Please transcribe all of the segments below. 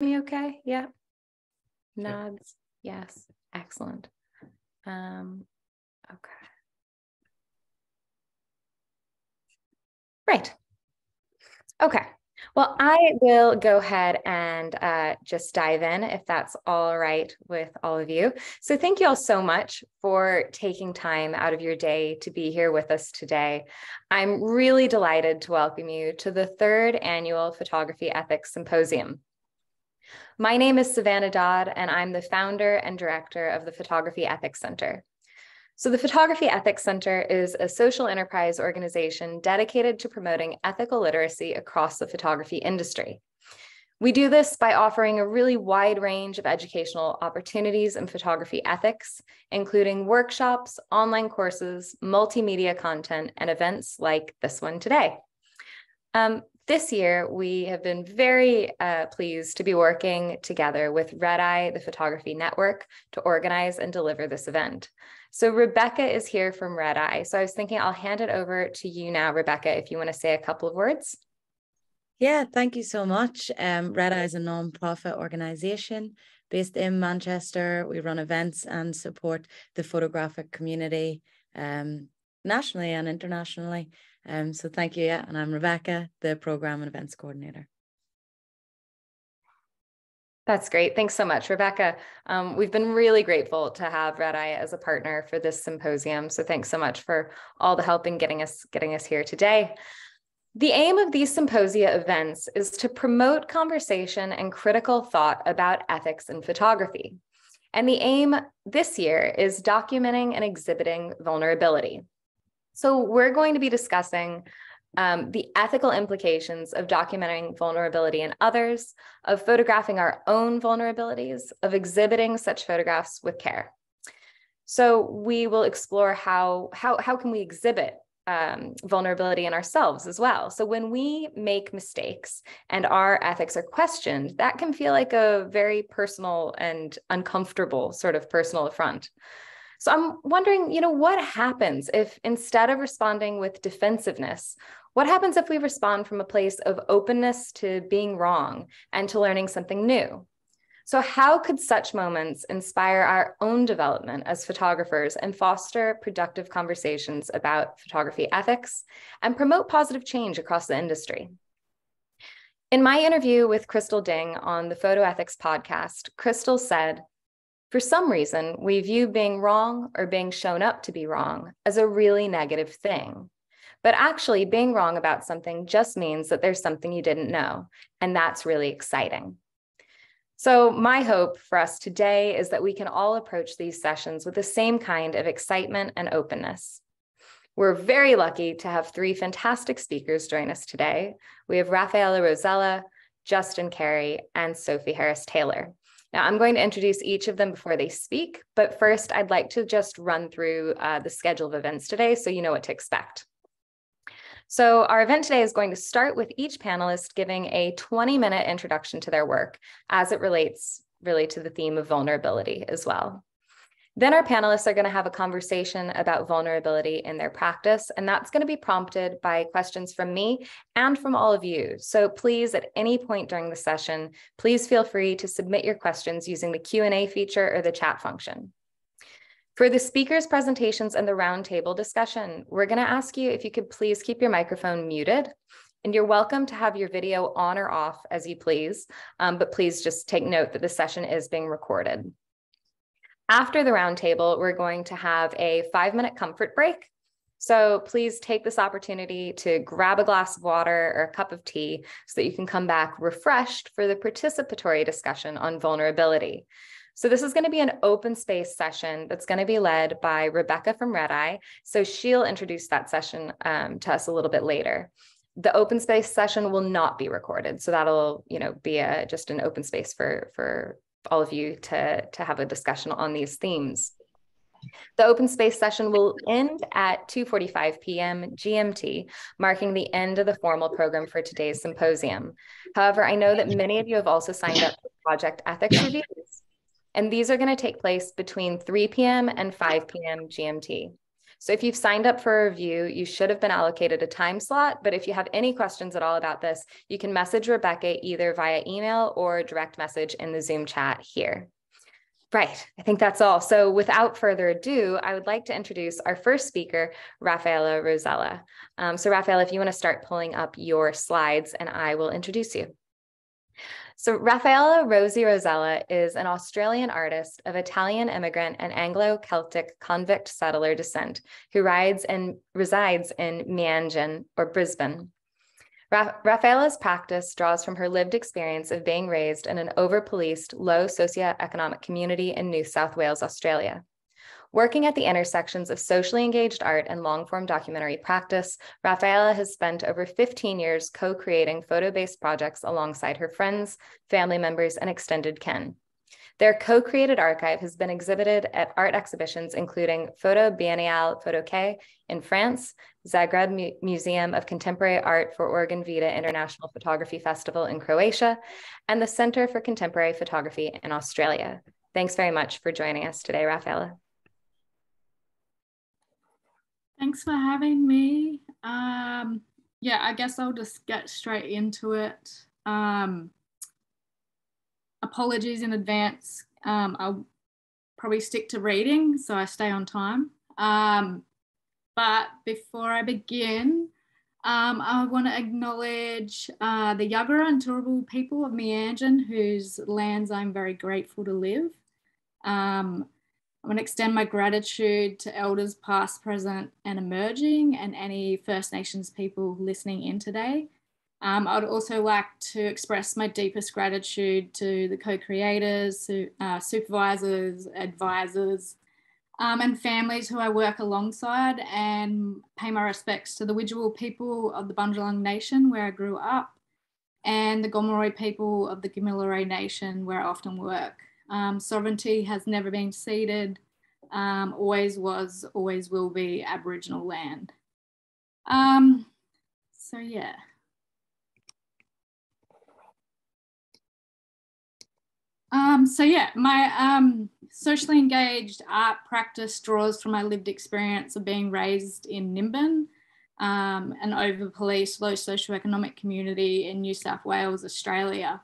me okay? Yeah. Nods. Yes. Excellent. Um, okay. Right. Okay. Well, I will go ahead and uh, just dive in if that's all right with all of you. So, thank you all so much for taking time out of your day to be here with us today. I'm really delighted to welcome you to the third annual Photography Ethics Symposium. My name is Savannah Dodd, and I'm the founder and director of the Photography Ethics Center. So, the Photography Ethics Center is a social enterprise organization dedicated to promoting ethical literacy across the photography industry. We do this by offering a really wide range of educational opportunities in photography ethics, including workshops, online courses, multimedia content, and events like this one today. Um, this year, we have been very uh, pleased to be working together with Red Eye, the Photography Network, to organize and deliver this event. So Rebecca is here from Red Eye. So I was thinking I'll hand it over to you now, Rebecca, if you want to say a couple of words. Yeah, thank you so much. Um, Red Eye is a non-profit organization based in Manchester. We run events and support the photographic community um, nationally and internationally. Um, so thank you. Yeah, and I'm Rebecca, the program and events coordinator. That's great. Thanks so much, Rebecca. Um, we've been really grateful to have Red Eye as a partner for this symposium. So thanks so much for all the help in getting us getting us here today. The aim of these symposia events is to promote conversation and critical thought about ethics in photography. And the aim this year is documenting and exhibiting vulnerability. So we're going to be discussing um, the ethical implications of documenting vulnerability in others, of photographing our own vulnerabilities, of exhibiting such photographs with care. So we will explore how, how, how can we exhibit um, vulnerability in ourselves as well. So when we make mistakes and our ethics are questioned, that can feel like a very personal and uncomfortable sort of personal affront. So I'm wondering, you know, what happens if instead of responding with defensiveness, what happens if we respond from a place of openness to being wrong and to learning something new? So, how could such moments inspire our own development as photographers and foster productive conversations about photography ethics and promote positive change across the industry? In my interview with Crystal Ding on the Photo Ethics podcast, Crystal said, For some reason, we view being wrong or being shown up to be wrong as a really negative thing. But actually, being wrong about something just means that there's something you didn't know. And that's really exciting. So, my hope for us today is that we can all approach these sessions with the same kind of excitement and openness. We're very lucky to have three fantastic speakers join us today. We have Raphaela Rosella, Justin Carey, and Sophie Harris Taylor. Now, I'm going to introduce each of them before they speak, but first, I'd like to just run through uh, the schedule of events today so you know what to expect. So our event today is going to start with each panelist giving a 20 minute introduction to their work as it relates really to the theme of vulnerability as well. Then our panelists are going to have a conversation about vulnerability in their practice, and that's going to be prompted by questions from me and from all of you. So please, at any point during the session, please feel free to submit your questions using the Q&A feature or the chat function. For the speakers' presentations and the roundtable discussion, we're going to ask you if you could please keep your microphone muted. And you're welcome to have your video on or off as you please, um, but please just take note that the session is being recorded. After the roundtable, we're going to have a five minute comfort break. So please take this opportunity to grab a glass of water or a cup of tea so that you can come back refreshed for the participatory discussion on vulnerability. So this is going to be an open space session that's going to be led by Rebecca from Red Eye. So she'll introduce that session um, to us a little bit later. The open space session will not be recorded. So that'll, you know, be a, just an open space for, for all of you to, to have a discussion on these themes. The open space session will end at 2.45 p.m. GMT, marking the end of the formal program for today's symposium. However, I know that many of you have also signed up for project ethics reviews and these are going to take place between 3 p.m. and 5 p.m. GMT. So if you've signed up for a review, you should have been allocated a time slot. But if you have any questions at all about this, you can message Rebecca either via email or direct message in the Zoom chat here. Right, I think that's all. So without further ado, I would like to introduce our first speaker, Raphaela Rosella. Um, so Raphaela, if you wanna start pulling up your slides and I will introduce you. So Raphaela Rosie Rosella is an Australian artist of Italian immigrant and Anglo-Celtic convict settler descent who rides and resides in Meanjin or Brisbane. Ra- Raphaela's practice draws from her lived experience of being raised in an over-policed, low socioeconomic community in New South Wales, Australia. Working at the intersections of socially engaged art and long-form documentary practice, Raphaela has spent over 15 years co-creating photo-based projects alongside her friends, family members, and extended kin. Their co-created archive has been exhibited at art exhibitions including Photo Biennale Photo K in France, Zagreb Mu Museum of Contemporary Art for Organ Vida International Photography Festival in Croatia, and the Center for Contemporary Photography in Australia. Thanks very much for joining us today, Raphaela. Thanks for having me. Um, yeah, I guess I'll just get straight into it. Um, apologies in advance. Um, I'll probably stick to reading so I stay on time. Um, but before I begin, um, I want to acknowledge uh, the Yagara and Turrbal people of Meanjin, whose lands I'm very grateful to live. Um, I want to extend my gratitude to elders past, present, and emerging, and any First Nations people listening in today. Um, I'd also like to express my deepest gratitude to the co-creators, uh, supervisors, advisors, um, and families who I work alongside and pay my respects to the Widjabul people of the Bundjalung Nation where I grew up and the Gomeroi people of the Gamilaroi Nation where I often work. Um, sovereignty has never been ceded, um, always was, always will be Aboriginal land. Um, so yeah. Um, so yeah, my um, socially engaged art practice draws from my lived experience of being raised in Nimbin, um, an over-policed, low socioeconomic community in New South Wales, Australia.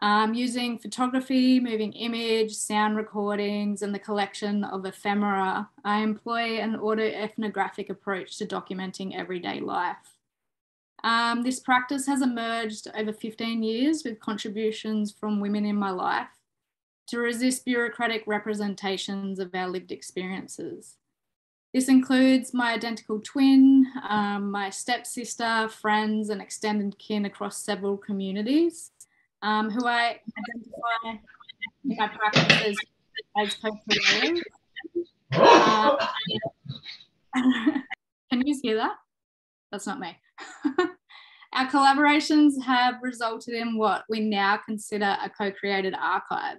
Um, using photography, moving image, sound recordings, and the collection of ephemera, I employ an autoethnographic approach to documenting everyday life. Um, this practice has emerged over 15 years with contributions from women in my life to resist bureaucratic representations of our lived experiences. This includes my identical twin, um, my stepsister, friends, and extended kin across several communities um, who I identify in my practice as, co-creators. Uh, can you hear that? That's not me. Our collaborations have resulted in what we now consider a co-created archive.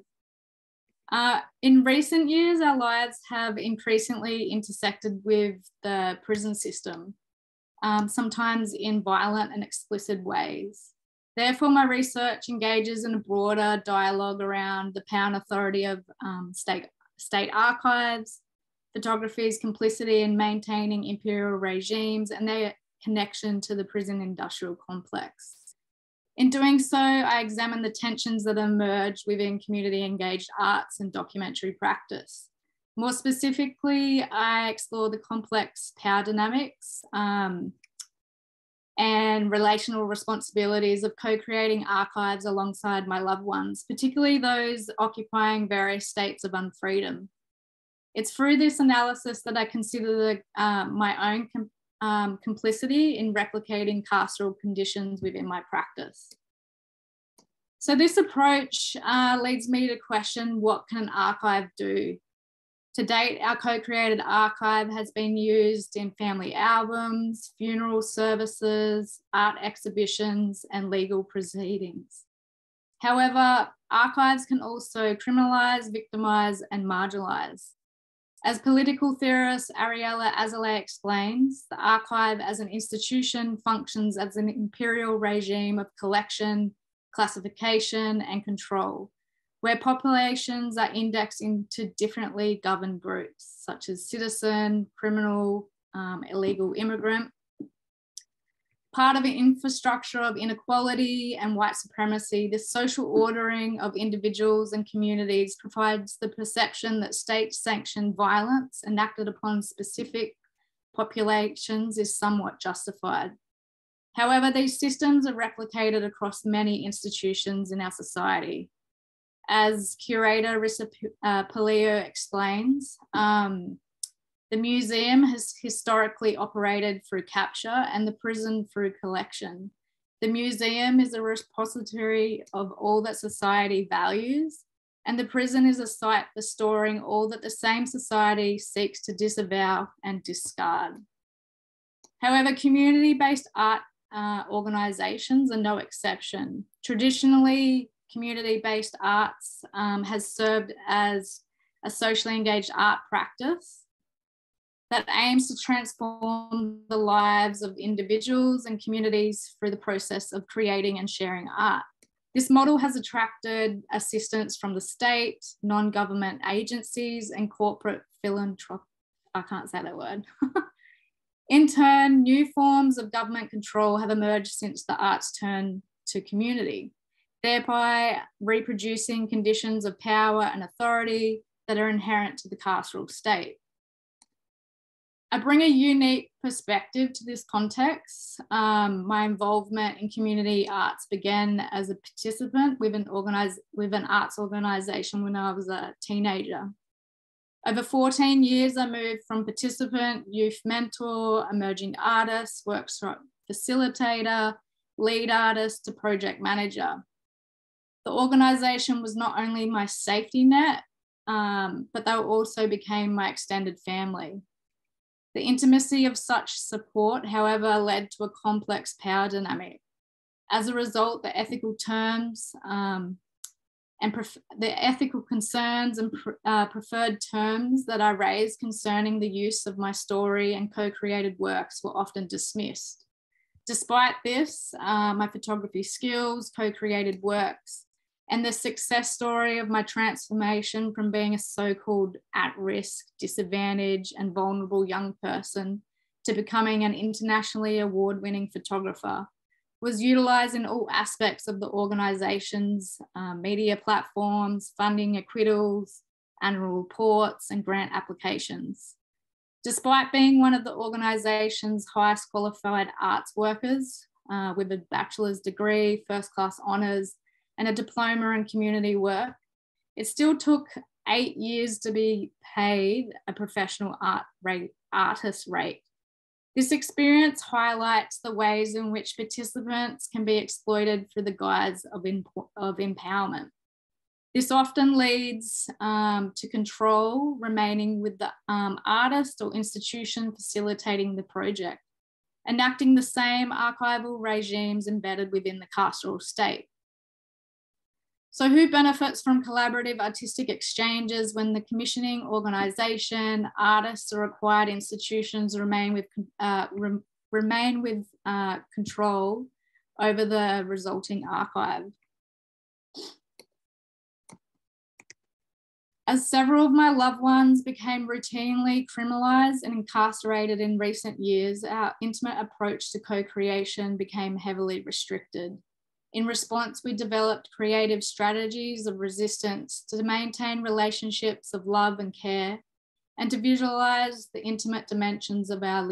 Uh, in recent years, our lives have increasingly intersected with the prison system, um, sometimes in violent and explicit ways. Therefore, my research engages in a broader dialogue around the power and authority of um, state, state archives, photography's complicity in maintaining imperial regimes, and their connection to the prison industrial complex. In doing so, I examine the tensions that emerge within community engaged arts and documentary practice. More specifically, I explore the complex power dynamics um, and relational responsibilities of co-creating archives alongside my loved ones, particularly those occupying various states of unfreedom. It's through this analysis that I consider the, uh, my own um, complicity in replicating carceral conditions within my practice. So this approach uh, leads me to question what can an archive do? To date, our co-created archive has been used in family albums, funeral services, art exhibitions, and legal proceedings. However, archives can also criminalize, victimize, and marginalize. As political theorist Ariella Azoulay explains, the archive as an institution functions as an imperial regime of collection, classification, and control, where populations are indexed into differently governed groups, such as citizen, criminal, um, illegal immigrant. Part of an infrastructure of inequality and white supremacy, this social ordering of individuals and communities provides the perception that state sanctioned violence enacted upon specific populations is somewhat justified. However, these systems are replicated across many institutions in our society, as curator Risa uh, Puleo explains, um, the museum has historically operated through capture and the prison through collection. The museum is a repository of all that society values, and the prison is a site for storing all that the same society seeks to disavow and discard. However, community based art uh, organisations are no exception. Traditionally, community-based arts um, has served as a socially engaged art practice that aims to transform the lives of individuals and communities through the process of creating and sharing art. This model has attracted assistance from the state, non-government agencies and corporate philanthropy. I can't say that word. In turn, new forms of government control have emerged since the arts turn to community thereby reproducing conditions of power and authority that are inherent to the carceral state. I bring a unique perspective to this context. Um, my involvement in community arts began as a participant with an, organize, with an arts organisation when I was a teenager. Over 14 years, I moved from participant, youth mentor, emerging artist, workshop facilitator, lead artist to project manager. The organisation was not only my safety net, um, but they also became my extended family. The intimacy of such support, however, led to a complex power dynamic. As a result, the ethical terms um, and the ethical concerns and uh, preferred terms that I raised concerning the use of my story and co-created works were often dismissed. Despite this, uh, my photography skills, co-created works, and the success story of my transformation from being a so called at risk, disadvantaged, and vulnerable young person to becoming an internationally award winning photographer was utilized in all aspects of the organization's um, media platforms, funding acquittals, annual reports, and grant applications. Despite being one of the organization's highest qualified arts workers uh, with a bachelor's degree, first class honors, and a diploma in community work. It still took eight years to be paid a professional art rate, artist rate. This experience highlights the ways in which participants can be exploited through the guise of, of empowerment. This often leads um, to control remaining with the um, artist or institution facilitating the project, enacting the same archival regimes embedded within the carceral state. So who benefits from collaborative artistic exchanges when the commissioning organisation, artists or acquired institutions remain with, uh, re remain with uh, control over the resulting archive? As several of my loved ones became routinely criminalised and incarcerated in recent years, our intimate approach to co-creation became heavily restricted. In response, we developed creative strategies of resistance to maintain relationships of love and care and to visualize the intimate dimensions of our,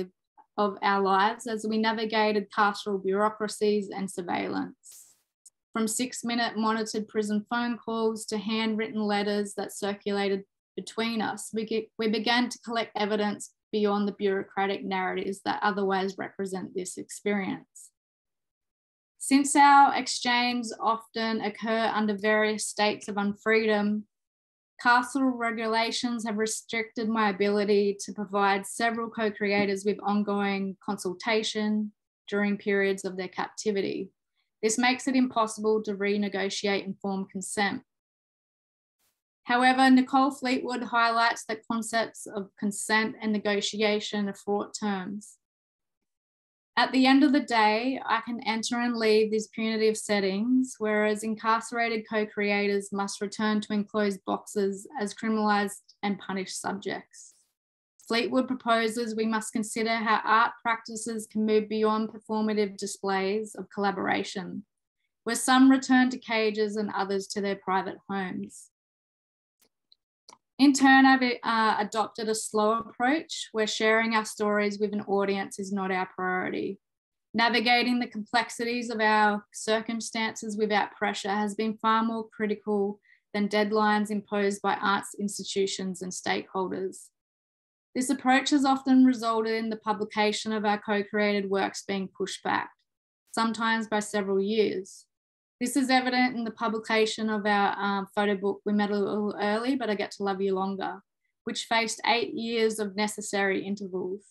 of our lives as we navigated carceral bureaucracies and surveillance. From six minute monitored prison phone calls to handwritten letters that circulated between us, we, get, we began to collect evidence beyond the bureaucratic narratives that otherwise represent this experience. Since our exchanges often occur under various states of unfreedom, carceral regulations have restricted my ability to provide several co-creators with ongoing consultation during periods of their captivity. This makes it impossible to renegotiate informed consent. However, Nicole Fleetwood highlights that concepts of consent and negotiation are fraught terms. At the end of the day, I can enter and leave these punitive settings, whereas incarcerated co creators must return to enclosed boxes as criminalised and punished subjects. Fleetwood proposes we must consider how art practices can move beyond performative displays of collaboration, where some return to cages and others to their private homes. In turn, I've uh, adopted a slow approach where sharing our stories with an audience is not our priority. Navigating the complexities of our circumstances without pressure has been far more critical than deadlines imposed by arts institutions and stakeholders. This approach has often resulted in the publication of our co created works being pushed back, sometimes by several years. This is evident in the publication of our um, photo book, We Met a Little Early, but I Get to Love You Longer, which faced eight years of necessary intervals.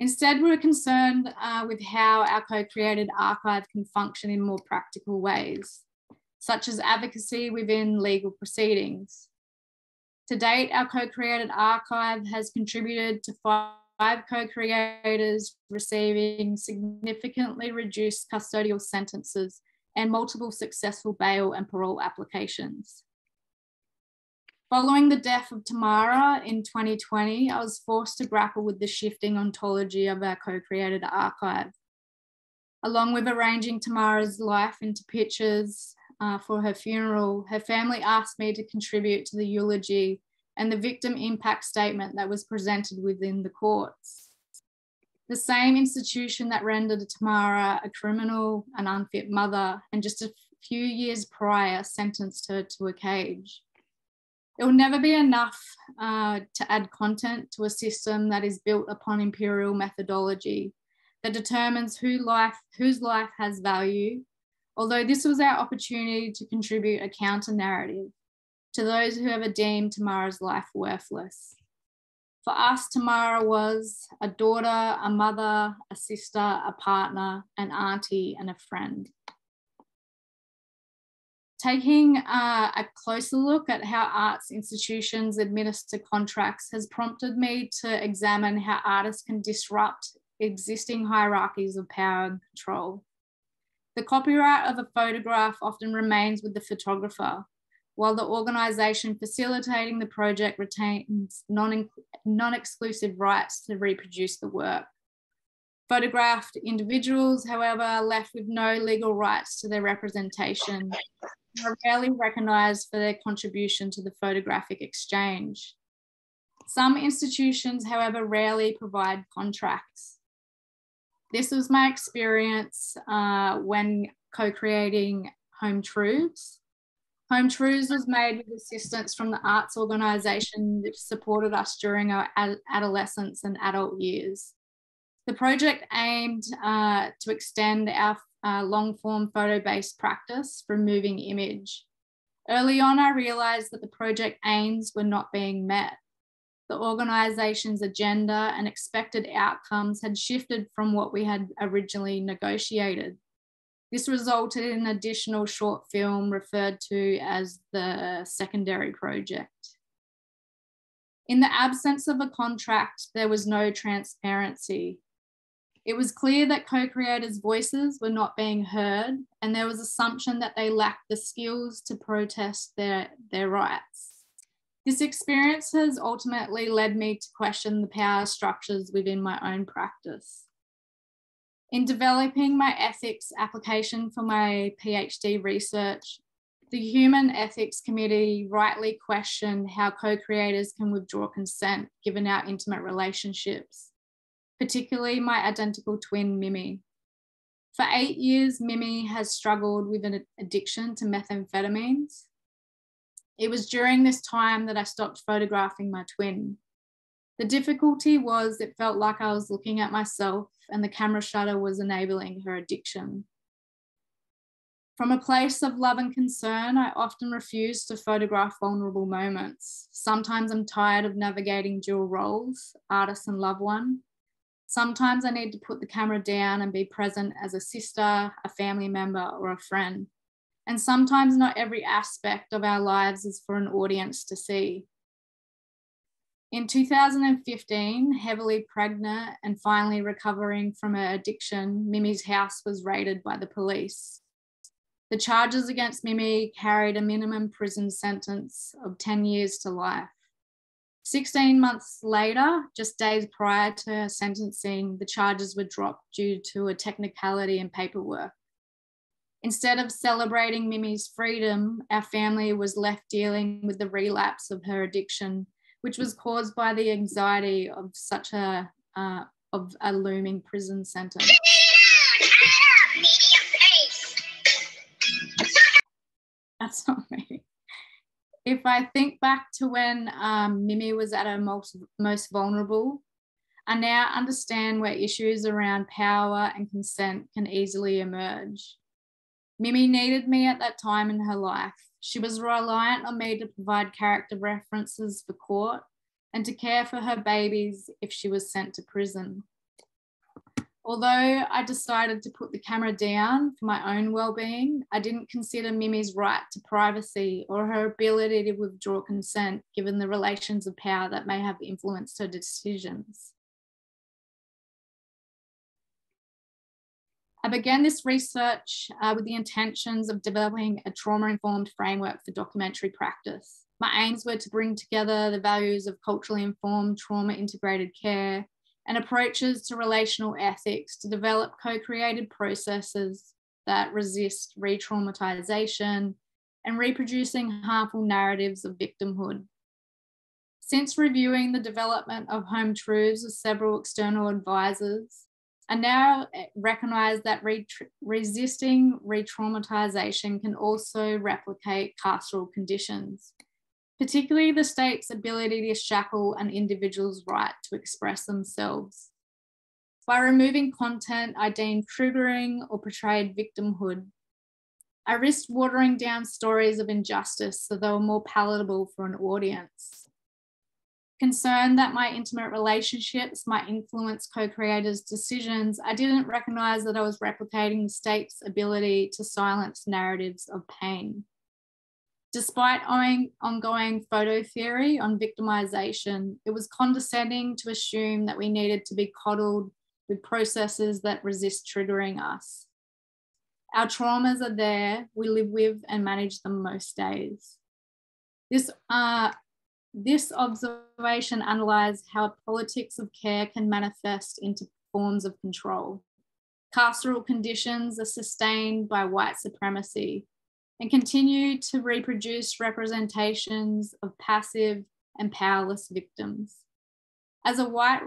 Instead, we're concerned uh, with how our co-created archive can function in more practical ways, such as advocacy within legal proceedings. To date, our co-created archive has contributed to five co-creators receiving significantly reduced custodial sentences and multiple successful bail and parole applications. Following the death of Tamara in 2020, I was forced to grapple with the shifting ontology of our co created archive. Along with arranging Tamara's life into pictures uh, for her funeral, her family asked me to contribute to the eulogy and the victim impact statement that was presented within the courts the same institution that rendered Tamara a criminal, an unfit mother, and just a few years prior sentenced her to a cage. It will never be enough uh, to add content to a system that is built upon imperial methodology that determines who life, whose life has value, although this was our opportunity to contribute a counter narrative to those who ever deemed Tamara's life worthless. For us, Tamara was a daughter, a mother, a sister, a partner, an auntie, and a friend. Taking uh, a closer look at how arts institutions administer contracts has prompted me to examine how artists can disrupt existing hierarchies of power and control. The copyright of a photograph often remains with the photographer, while the organisation facilitating the project retains non-exclusive rights to reproduce the work. Photographed individuals, however, are left with no legal rights to their representation are rarely recognised for their contribution to the photographic exchange. Some institutions, however, rarely provide contracts. This was my experience uh, when co-creating Home Truths. Home Truths was made with assistance from the arts organisation that supported us during our ad adolescence and adult years. The project aimed uh, to extend our uh, long form photo based practice from moving image. Early on, I realised that the project aims were not being met. The organisation's agenda and expected outcomes had shifted from what we had originally negotiated. This resulted in an additional short film referred to as the secondary project. In the absence of a contract, there was no transparency. It was clear that co creators' voices were not being heard, and there was assumption that they lacked the skills to protest their, their rights. This experience has ultimately led me to question the power structures within my own practice. In developing my ethics application for my PhD research, the Human Ethics Committee rightly questioned how co creators can withdraw consent given our intimate relationships, particularly my identical twin, Mimi. For eight years, Mimi has struggled with an addiction to methamphetamines. It was during this time that I stopped photographing my twin. The difficulty was it felt like I was looking at myself and the camera shutter was enabling her addiction. From a place of love and concern, I often refuse to photograph vulnerable moments. Sometimes I'm tired of navigating dual roles, artist and loved one. Sometimes I need to put the camera down and be present as a sister, a family member, or a friend. And sometimes not every aspect of our lives is for an audience to see. In 2015, heavily pregnant and finally recovering from her addiction, Mimi's house was raided by the police. The charges against Mimi carried a minimum prison sentence of 10 years to life. 16 months later, just days prior to her sentencing, the charges were dropped due to a technicality in paperwork. Instead of celebrating Mimi's freedom, our family was left dealing with the relapse of her addiction which was caused by the anxiety of such a uh, of a looming prison sentence. That's not me. If I think back to when um, Mimi was at her most, most vulnerable, I now understand where issues around power and consent can easily emerge. Mimi needed me at that time in her life, she was reliant on me to provide character references for court and to care for her babies if she was sent to prison. Although I decided to put the camera down for my own well-being, I didn't consider Mimi's right to privacy or her ability to withdraw consent given the relations of power that may have influenced her decisions. I began this research uh, with the intentions of developing a trauma informed framework for documentary practice. My aims were to bring together the values of culturally informed trauma integrated care and approaches to relational ethics to develop co created processes that resist re traumatization and reproducing harmful narratives of victimhood. Since reviewing the development of home truths with several external advisors, I now eh, recognize that re resisting re traumatization can also replicate carceral conditions, particularly the state's ability to shackle an individual's right to express themselves. By removing content I deemed triggering or portrayed victimhood, I risked watering down stories of injustice so they were more palatable for an audience concerned that my intimate relationships might influence co creators' decisions, I didn't recognize that I was replicating the state's ability to silence narratives of pain. Despite ongoing photo theory on victimization, it was condescending to assume that we needed to be coddled with processes that resist triggering us. Our traumas are there, we live with and manage them most days. This uh, this observation analysed how politics of care can manifest into forms of control. Carceral conditions are sustained by white supremacy and continue to reproduce representations of passive and powerless victims. As a white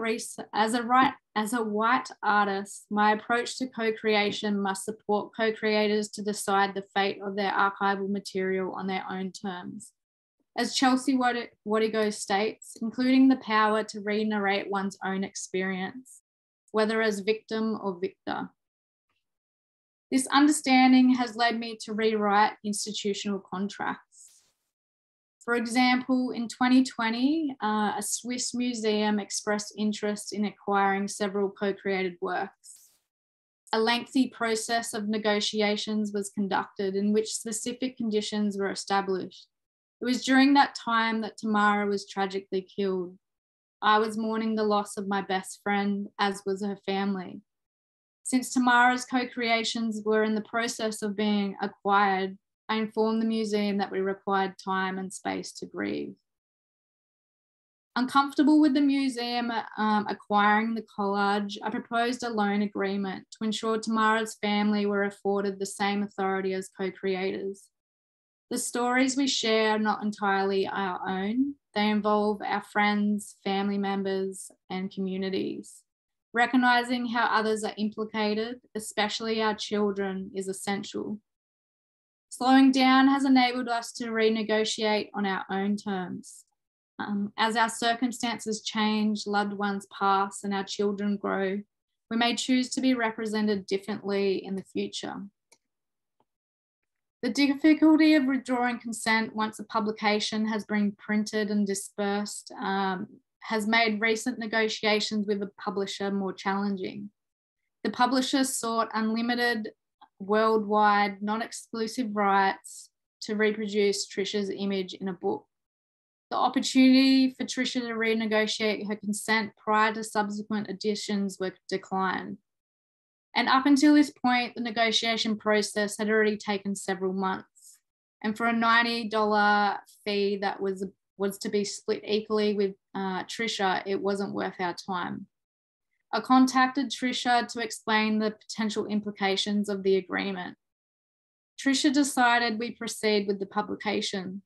as a right, as a white artist, my approach to co-creation must support co-creators to decide the fate of their archival material on their own terms as Chelsea Watego states, including the power to re narrate one's own experience, whether as victim or victor. This understanding has led me to rewrite institutional contracts. For example, in 2020, uh, a Swiss museum expressed interest in acquiring several co created works. A lengthy process of negotiations was conducted in which specific conditions were established it was during that time that Tamara was tragically killed. I was mourning the loss of my best friend, as was her family. Since Tamara's co creations were in the process of being acquired, I informed the museum that we required time and space to grieve. Uncomfortable with the museum um, acquiring the collage, I proposed a loan agreement to ensure Tamara's family were afforded the same authority as co creators. The stories we share are not entirely our own. They involve our friends, family members, and communities. Recognizing how others are implicated, especially our children, is essential. Slowing down has enabled us to renegotiate on our own terms. Um, as our circumstances change, loved ones pass, and our children grow, we may choose to be represented differently in the future. The difficulty of withdrawing consent once a publication has been printed and dispersed um, has made recent negotiations with the publisher more challenging. The publisher sought unlimited, worldwide, non exclusive rights to reproduce Trisha's image in a book. The opportunity for Tricia to renegotiate her consent prior to subsequent editions were declined. And up until this point, the negotiation process had already taken several months. And for a $90 fee that was, was to be split equally with uh, Tricia, it wasn't worth our time. I contacted Trisha to explain the potential implications of the agreement. Trisha decided we proceed with the publication.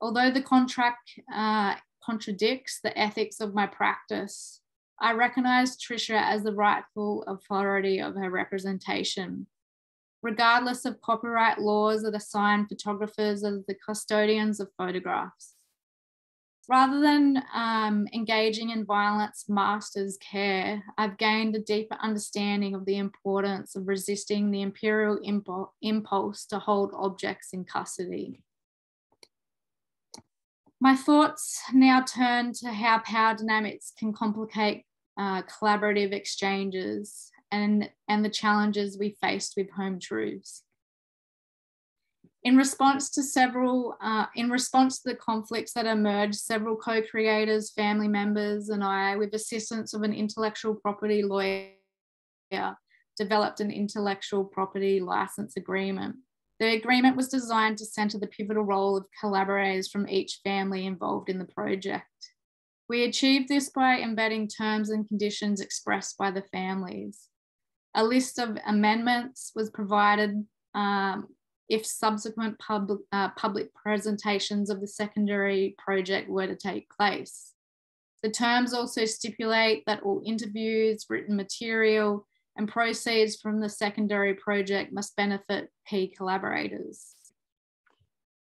Although the contract uh, contradicts the ethics of my practice, I recognize Tricia as the rightful authority of her representation. Regardless of copyright laws that assign photographers as the custodians of photographs. Rather than um, engaging in violence master's care, I've gained a deeper understanding of the importance of resisting the imperial impulse to hold objects in custody. My thoughts now turn to how power dynamics can complicate uh, collaborative exchanges and, and the challenges we faced with home truths. In response to several, uh, in response to the conflicts that emerged, several co-creators, family members, and I, with assistance of an intellectual property lawyer, developed an intellectual property license agreement. The agreement was designed to center the pivotal role of collaborators from each family involved in the project. We achieved this by embedding terms and conditions expressed by the families. A list of amendments was provided um, if subsequent uh, public presentations of the secondary project were to take place. The terms also stipulate that all interviews, written material, and proceeds from the secondary project must benefit key collaborators.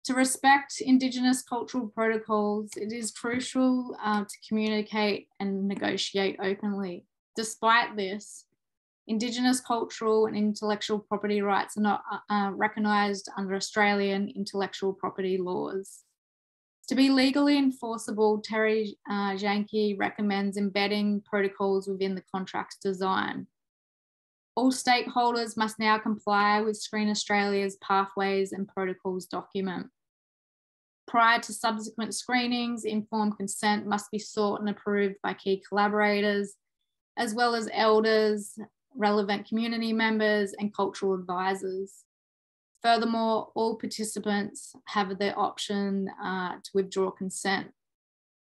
To respect Indigenous cultural protocols, it is crucial uh, to communicate and negotiate openly. Despite this, Indigenous cultural and intellectual property rights are not uh, uh, recognised under Australian intellectual property laws. To be legally enforceable, Terri uh, Janke recommends embedding protocols within the contract's design. All stakeholders must now comply with Screen Australia's Pathways and Protocols document. Prior to subsequent screenings, informed consent must be sought and approved by key collaborators, as well as elders, relevant community members, and cultural advisors. Furthermore, all participants have the option uh, to withdraw consent.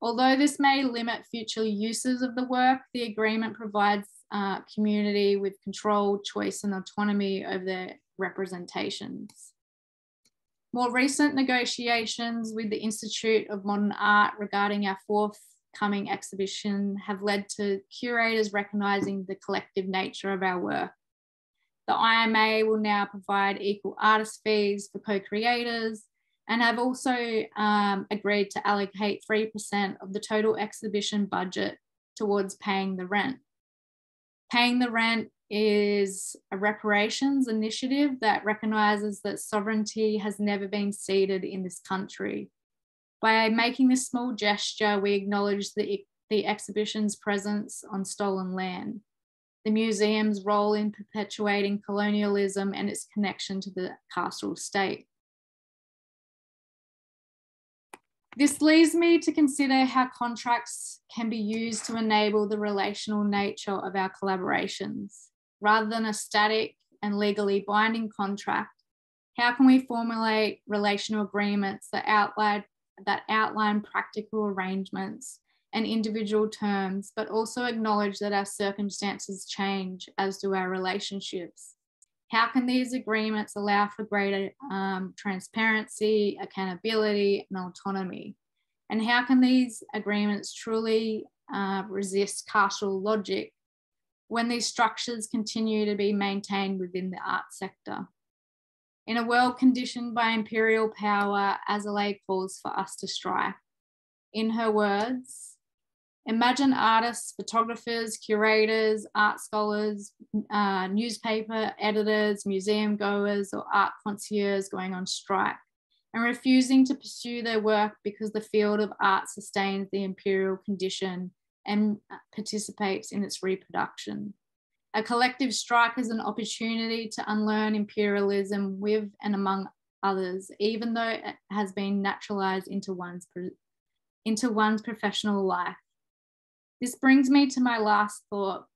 Although this may limit future uses of the work, the agreement provides uh, community with control, choice, and autonomy over their representations. More recent negotiations with the Institute of Modern Art regarding our forthcoming exhibition have led to curators recognising the collective nature of our work. The IMA will now provide equal artist fees for co-creators and have also um, agreed to allocate 3% of the total exhibition budget towards paying the rent. Paying the rent is a reparations initiative that recognises that sovereignty has never been ceded in this country by making this small gesture, we acknowledge the, the exhibition's presence on stolen land, the museum's role in perpetuating colonialism and its connection to the carceral state. This leads me to consider how contracts can be used to enable the relational nature of our collaborations. Rather than a static and legally binding contract, how can we formulate relational agreements that outline that outline practical arrangements and individual terms, but also acknowledge that our circumstances change, as do our relationships. How can these agreements allow for greater um, transparency, accountability, and autonomy? And how can these agreements truly uh, resist carceral logic when these structures continue to be maintained within the art sector? In a world conditioned by imperial power, Azoulay calls for us to strike. In her words, imagine artists, photographers, curators, art scholars, uh, newspaper editors, museum goers, or art concierges going on strike and refusing to pursue their work because the field of art sustains the imperial condition and participates in its reproduction. A collective strike is an opportunity to unlearn imperialism with and among others, even though it has been naturalized into one's into one's professional life. This brings me to my last thought.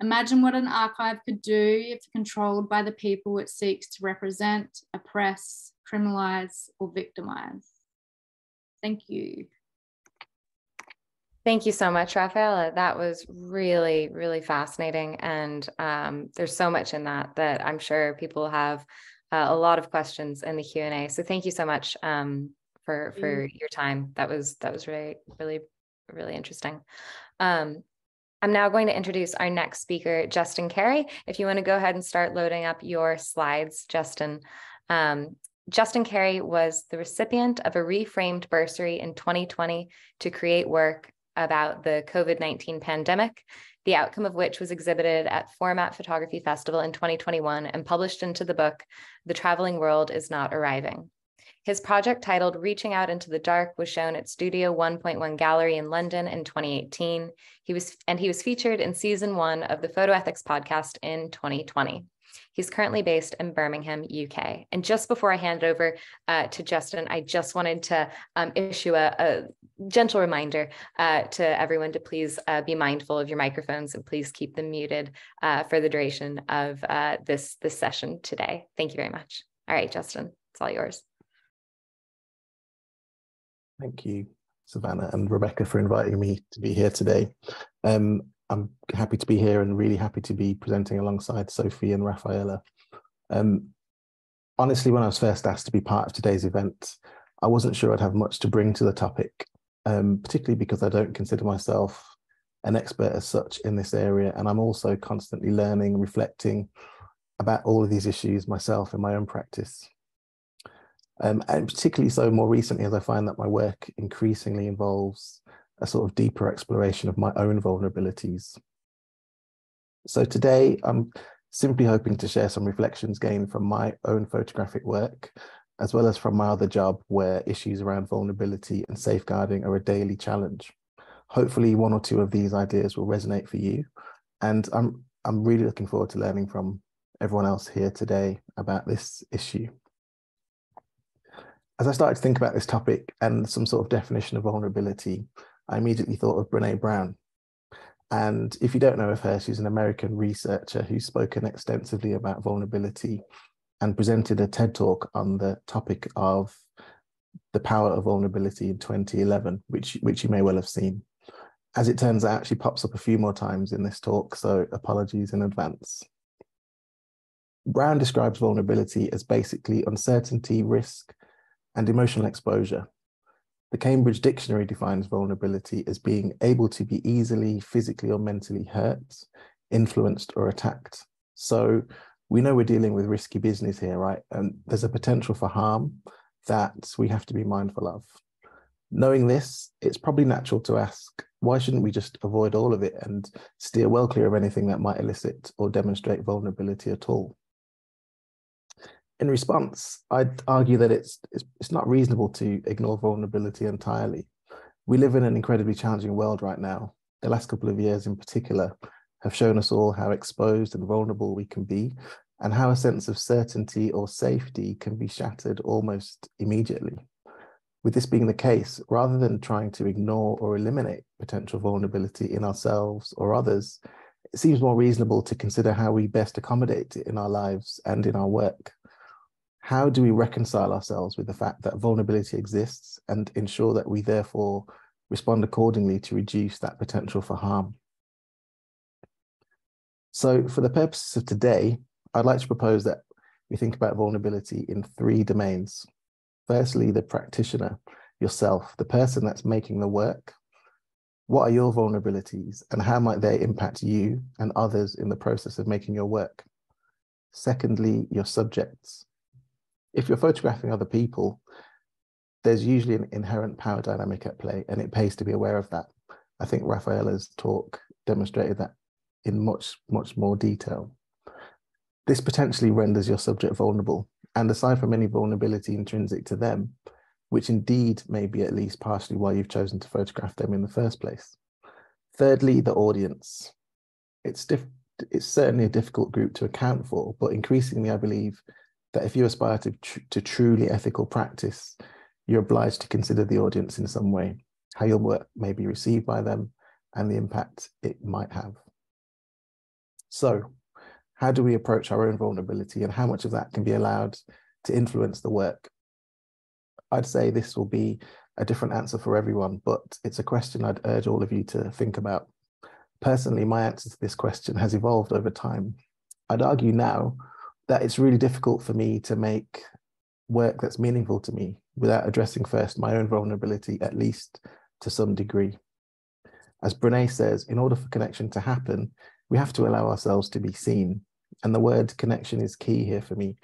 Imagine what an archive could do if controlled by the people it seeks to represent, oppress, criminalize, or victimize. Thank you. Thank you so much, Raphaela. That was really, really fascinating. And um, there's so much in that that I'm sure people have uh, a lot of questions in the Q&A. So thank you so much um, for, for your time. That was, that was really, really, really interesting. Um, I'm now going to introduce our next speaker, Justin Carey. If you want to go ahead and start loading up your slides, Justin. Um, Justin Carey was the recipient of a reframed bursary in 2020 to create work about the COVID 19 pandemic, the outcome of which was exhibited at Format Photography Festival in 2021 and published into the book, The Traveling World is Not Arriving. His project titled Reaching Out into the Dark was shown at Studio 1.1 Gallery in London in 2018. He was and he was featured in season 1 of the Photo Ethics podcast in 2020. He's currently based in Birmingham, UK. And just before I hand it over uh, to Justin, I just wanted to um, issue a, a, gentle reminder uh, to everyone to please uh, be mindful of your microphones and please keep them muted uh, for the duration of uh, this, this session today. Thank you very much. All right, Justin, it's all yours. Thank you, Savannah and Rebecca, for inviting me to be here today. Um, I'm happy to be here and really happy to be presenting alongside Sophie and Raphaela. Um, honestly, when I was first asked to be part of today's event, I wasn't sure I'd have much to bring to the topic, um, particularly because I don't consider myself an expert as such in this area. And I'm also constantly learning, reflecting about all of these issues myself in my own practice. Um, and particularly so more recently as I find that my work increasingly involves a sort of deeper exploration of my own vulnerabilities. So today I'm simply hoping to share some reflections gained from my own photographic work, as well as from my other job where issues around vulnerability and safeguarding are a daily challenge. Hopefully one or two of these ideas will resonate for you. And I'm, I'm really looking forward to learning from everyone else here today about this issue. As I started to think about this topic and some sort of definition of vulnerability, I immediately thought of Brene Brown. And if you don't know of her, she's an American researcher who's spoken extensively about vulnerability and presented a TED talk on the topic of the power of vulnerability in 2011, which, which you may well have seen. As it turns out, she pops up a few more times in this talk, so apologies in advance. Brown describes vulnerability as basically uncertainty, risk, and emotional exposure. The Cambridge Dictionary defines vulnerability as being able to be easily physically or mentally hurt, influenced, or attacked. So we know we're dealing with risky business here, right? And there's a potential for harm that we have to be mindful of. Knowing this, it's probably natural to ask why shouldn't we just avoid all of it and steer well clear of anything that might elicit or demonstrate vulnerability at all? In response, I'd argue that it's, it's, it's not reasonable to ignore vulnerability entirely. We live in an incredibly challenging world right now. The last couple of years, in particular, have shown us all how exposed and vulnerable we can be, and how a sense of certainty or safety can be shattered almost immediately. With this being the case, rather than trying to ignore or eliminate potential vulnerability in ourselves or others, it seems more reasonable to consider how we best accommodate it in our lives and in our work how do we reconcile ourselves with the fact that vulnerability exists and ensure that we therefore respond accordingly to reduce that potential for harm? So for the purposes of today, I'd like to propose that we think about vulnerability in three domains. Firstly, the practitioner, yourself, the person that's making the work. What are your vulnerabilities and how might they impact you and others in the process of making your work? Secondly, your subjects, if you're photographing other people, there's usually an inherent power dynamic at play, and it pays to be aware of that. I think Raphaela's talk demonstrated that in much, much more detail. This potentially renders your subject vulnerable, and aside from any vulnerability intrinsic to them, which indeed may be at least partially why you've chosen to photograph them in the first place. Thirdly, the audience. It's, it's certainly a difficult group to account for, but increasingly, I believe that if you aspire to, tr to truly ethical practice, you're obliged to consider the audience in some way. how your work may be received by them, and the impact it might have. So, how do we approach our own vulnerability and how much of that can be allowed to influence the work? I'd say this will be a different answer for everyone, but it's a question I'd urge all of you to think about. Personally, my answer to this question has evolved over time. I'd argue now that it's really difficult for me to make work that's meaningful to me without addressing first my own vulnerability, at least to some degree. As Brene says, in order for connection to happen, we have to allow ourselves to be seen. And the word connection is key here for me.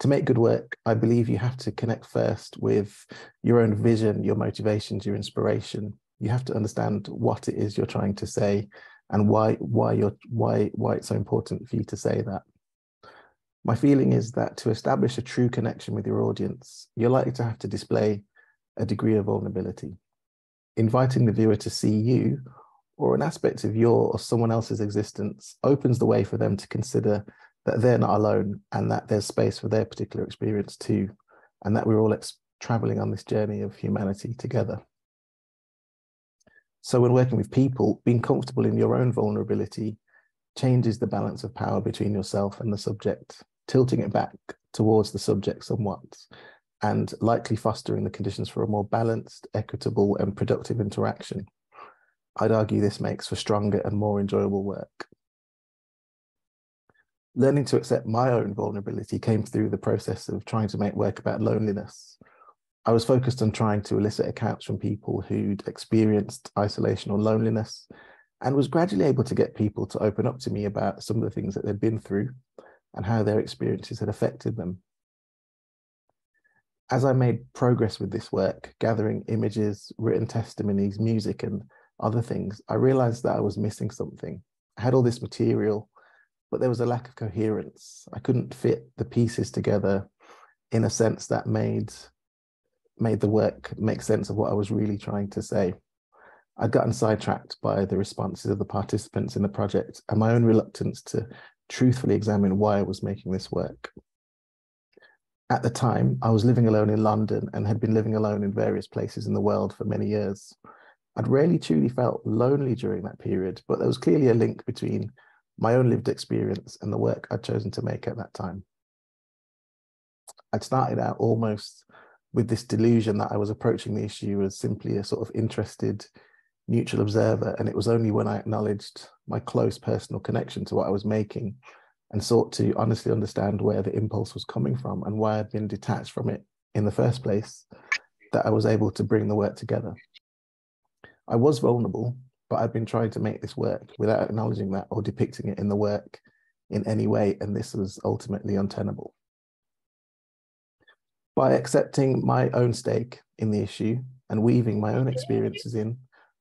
To make good work, I believe you have to connect first with your own vision, your motivations, your inspiration. You have to understand what it is you're trying to say and why why you're why why it's so important for you to say that. My feeling is that to establish a true connection with your audience, you're likely to have to display a degree of vulnerability. Inviting the viewer to see you or an aspect of your or someone else's existence opens the way for them to consider that they're not alone and that there's space for their particular experience too, and that we're all traveling on this journey of humanity together. So, when working with people, being comfortable in your own vulnerability changes the balance of power between yourself and the subject, tilting it back towards the subject somewhat, and likely fostering the conditions for a more balanced, equitable, and productive interaction. I'd argue this makes for stronger and more enjoyable work. Learning to accept my own vulnerability came through the process of trying to make work about loneliness. I was focused on trying to elicit accounts from people who'd experienced isolation or loneliness and was gradually able to get people to open up to me about some of the things that they'd been through and how their experiences had affected them. As I made progress with this work, gathering images, written testimonies, music, and other things, I realized that I was missing something. I had all this material, but there was a lack of coherence. I couldn't fit the pieces together in a sense that made made the work make sense of what I was really trying to say. I'd gotten sidetracked by the responses of the participants in the project and my own reluctance to truthfully examine why I was making this work. At the time, I was living alone in London and had been living alone in various places in the world for many years. I'd rarely truly felt lonely during that period, but there was clearly a link between my own lived experience and the work I'd chosen to make at that time. I'd started out almost with this delusion that I was approaching the issue as simply a sort of interested, neutral observer. And it was only when I acknowledged my close personal connection to what I was making and sought to honestly understand where the impulse was coming from and why I'd been detached from it in the first place that I was able to bring the work together. I was vulnerable, but I'd been trying to make this work without acknowledging that or depicting it in the work in any way, and this was ultimately untenable. By accepting my own stake in the issue and weaving my own experiences in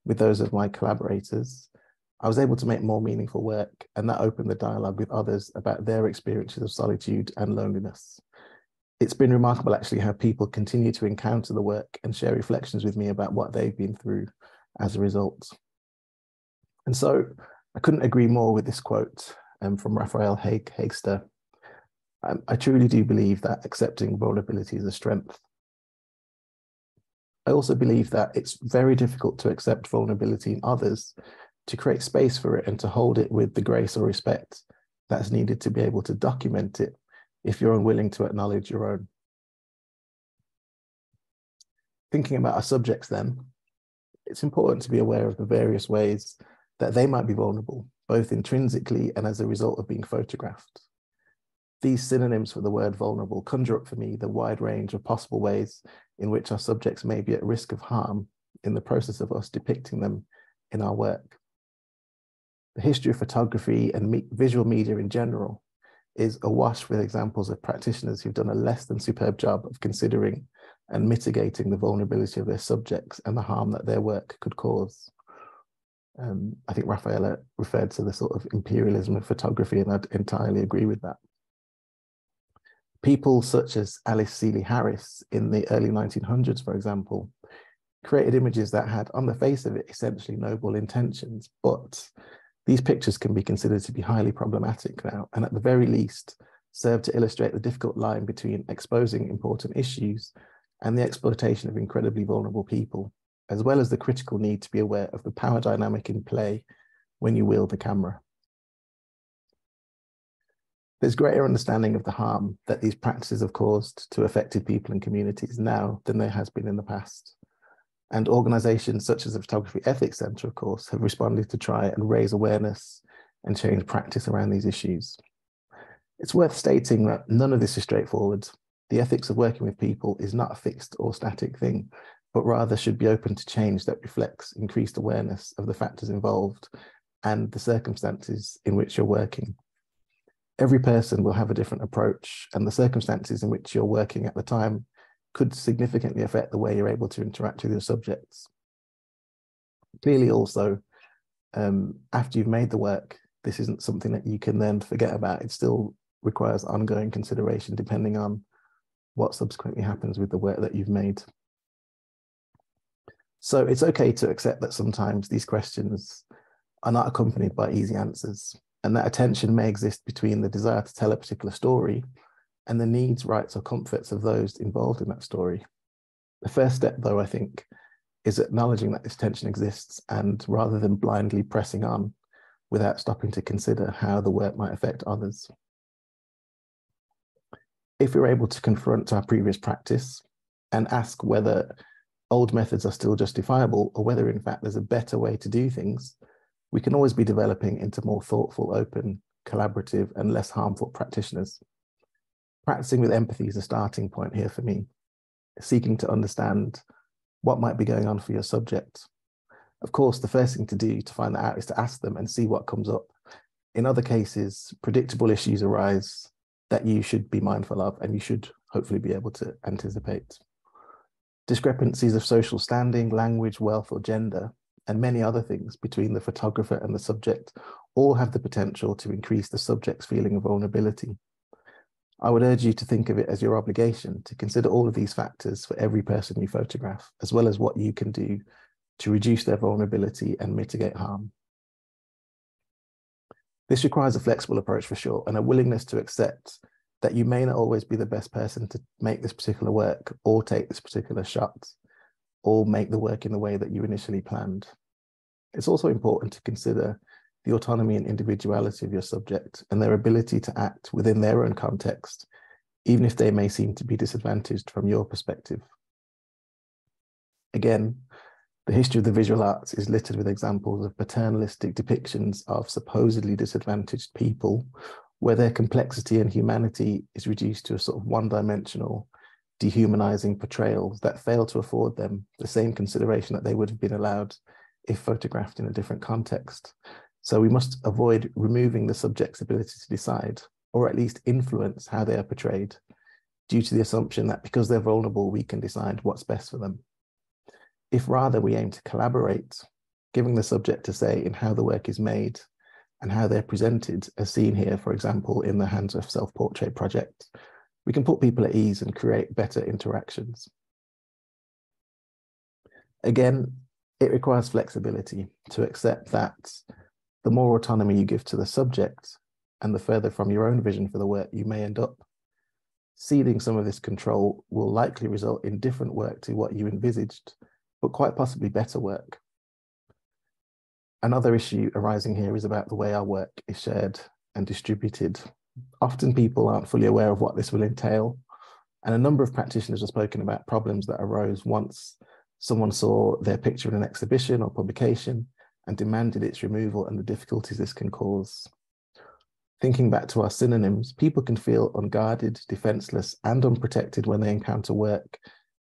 with those of my collaborators, I was able to make more meaningful work, and that opened the dialogue with others about their experiences of solitude and loneliness. It's been remarkable actually how people continue to encounter the work and share reflections with me about what they've been through as a result. And so I couldn't agree more with this quote um, from Raphael Haig, Hagster. Um, I truly do believe that accepting vulnerability is a strength. I also believe that it's very difficult to accept vulnerability in others, to create space for it and to hold it with the grace or respect that's needed to be able to document it if you're unwilling to acknowledge your own. Thinking about our subjects then, it's important to be aware of the various ways that they might be vulnerable, both intrinsically and as a result of being photographed. These synonyms for the word vulnerable conjure up for me the wide range of possible ways in which our subjects may be at risk of harm in the process of us depicting them in our work. The history of photography and me visual media in general is awash with examples of practitioners who've done a less than superb job of considering and mitigating the vulnerability of their subjects and the harm that their work could cause. Um, I think Raphaela referred to the sort of imperialism of photography, and I'd entirely agree with that. People such as Alice Seeley Harris in the early 1900s, for example, created images that had, on the face of it, essentially noble intentions, but these pictures can be considered to be highly problematic now, and at the very least, serve to illustrate the difficult line between exposing important issues and the exploitation of incredibly vulnerable people. as well as the critical need to be aware of the power dynamic in play when you wield the camera. There's greater understanding of the harm that these practices have caused to affected people and communities now than there has been in the past. And organizations such as the Photography Ethics Centre, of course, have responded to try and raise awareness and change practice around these issues. It's worth stating that none of this is straightforward. The ethics of working with people is not a fixed or static thing, but rather should be open to change that reflects increased awareness of the factors involved and the circumstances in which you're working every person will have a different approach and the circumstances in which you're working at the time could significantly affect the way you're able to interact with your subjects. Clearly also, um, after you've made the work, this isn't something that you can then forget about. It still requires ongoing consideration depending on what subsequently happens with the work that you've made. So it's okay to accept that sometimes these questions are not accompanied by easy answers and that attention may exist between the desire to tell a particular story and the needs, rights, or comforts of those involved in that story. The first step, though, I think, is acknowledging that this tension exists and rather than blindly pressing on without stopping to consider how the work might affect others. If we're able to confront our previous practice and ask whether old methods are still justifiable or whether in fact there's a better way to do things, we can always be developing into more thoughtful, open, collaborative, and less harmful practitioners. Practicing with empathy is a starting point here for me, seeking to understand what might be going on for your subject. Of course, the first thing to do to find that out is to ask them and see what comes up. In other cases, predictable issues arise that you should be mindful of and you should hopefully be able to anticipate. Discrepancies of social standing, language, wealth, or gender and many other things between the photographer and the subject all have the potential to increase the subject's feeling of vulnerability. I would urge you to think of it as your obligation to consider all of these factors for every person you photograph, as well as what you can do to reduce their vulnerability and mitigate harm. This requires a flexible approach for sure, and a willingness to accept that you may not always be the best person to make this particular work or take this particular shot or make the work in the way that you initially planned. It's also important to consider the autonomy and individuality of your subject and their ability to act within their own context, even if they may seem to be disadvantaged from your perspective. Again, the history of the visual arts is littered with examples of paternalistic depictions of supposedly disadvantaged people, where their complexity and humanity is reduced to a sort of one dimensional, dehumanizing portrayals that fail to afford them the same consideration that they would have been allowed if photographed in a different context. So we must avoid removing the subject's ability to decide, or at least influence how they are portrayed, due to the assumption that because they're vulnerable, we can decide what's best for them. If rather we aim to collaborate, giving the subject a say in how the work is made and how they're presented, as seen here, for example, in the Hands of Self-Portrait Project, we can put people at ease and create better interactions. Again, it requires flexibility to accept that the more autonomy you give to the subject and the further from your own vision for the work you may end up, ceding some of this control will likely result in different work to what you envisaged, but quite possibly better work. Another issue arising here is about the way our work is shared and distributed often people aren't fully aware of what this will entail. And a number of practitioners have spoken about problems that arose once someone saw their picture in an exhibition or publication and demanded its removal and the difficulties this can cause. Thinking back to our synonyms, people can feel unguarded, defenseless, and unprotected when they encounter work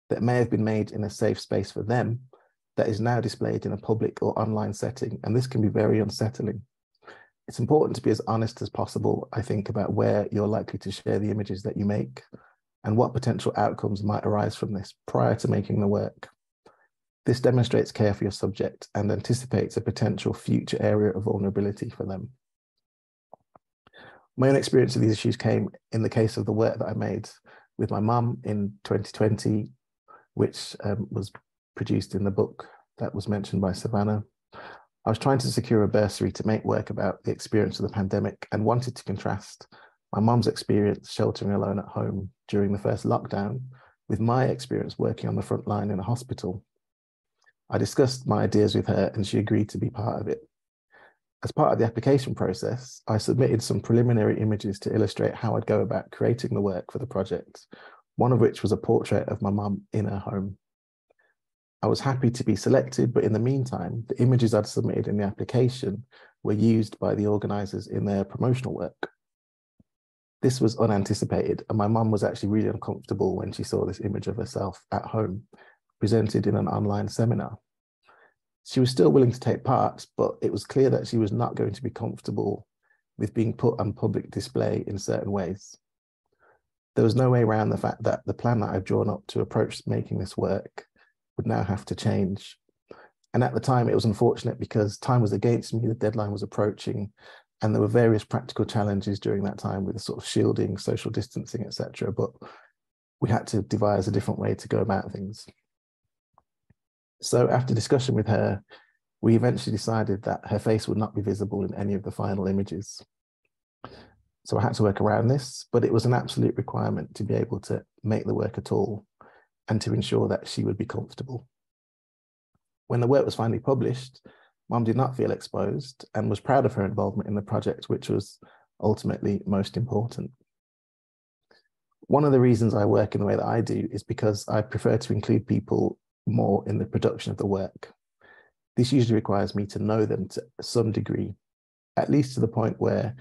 that may have been made in a safe space for them that is now displayed in a public or online setting, and this can be very unsettling it's important to be as honest as possible, I think, about where you're likely to share the images that you make and what potential outcomes might arise from this prior to making the work. This demonstrates care for your subject and anticipates a potential future area of vulnerability for them. My own experience of these issues came in the case of the work that I made with my mum in 2020, which um, was produced in the book that was mentioned by Savannah. I was trying to secure a bursary to make work about the experience of the pandemic and wanted to contrast my mum's experience sheltering alone at home during the first lockdown with my experience working on the front line in a hospital. I discussed my ideas with her and she agreed to be part of it. As part of the application process, I submitted some preliminary images to illustrate how I'd go about creating the work for the project, one of which was a portrait of my mum in her home. I was happy to be selected, but in the meantime, the images I'd submitted in the application were used by the organisers in their promotional work. This was unanticipated, and my mum was actually really uncomfortable when she saw this image of herself at home, presented in an online seminar. She was still willing to take part, but it was clear that she was not going to be comfortable with being put on public display in certain ways. There was no way around the fact that the plan that I've drawn up to approach making this work would now have to change. And at the time, it was unfortunate because time was against me, the deadline was approaching, and there were various practical challenges during that time with sort of shielding, social distancing, etc. But we had to devise a different way to go about things. So after discussion with her, we eventually decided that her face would not be visible in any of the final images. So I had to work around this, but it was an absolute requirement to be able to make the work at all and to ensure that she would be comfortable. When the work was finally published, Mum did not feel exposed and was proud of her involvement in the project, which was ultimately most important. One of the reasons I work in the way that I do is because I prefer to include people more in the production of the work. This usually requires me to know them to some degree, at least to the point where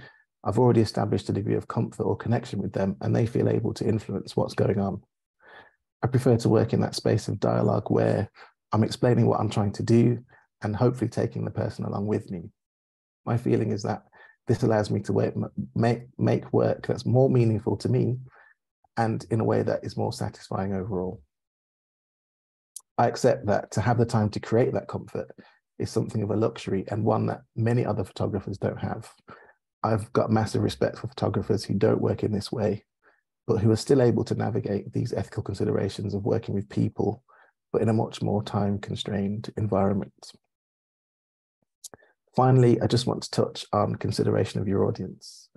I've already established a degree of comfort or connection with them and they feel able to influence what's going on. I prefer to work in that space of dialogue where I'm explaining what I'm trying to do and hopefully taking the person along with me. My feeling is that this allows me to make, make work that's more meaningful to me and in a way that is more satisfying overall. I accept that to have the time to create that comfort is something of a luxury and one that many other photographers don't have. I've got massive respect for photographers who don't work in this way, but who are still able to navigate these ethical considerations of working with people, but in a much more time constrained environment. Finally, I just want to touch on consideration of your audience.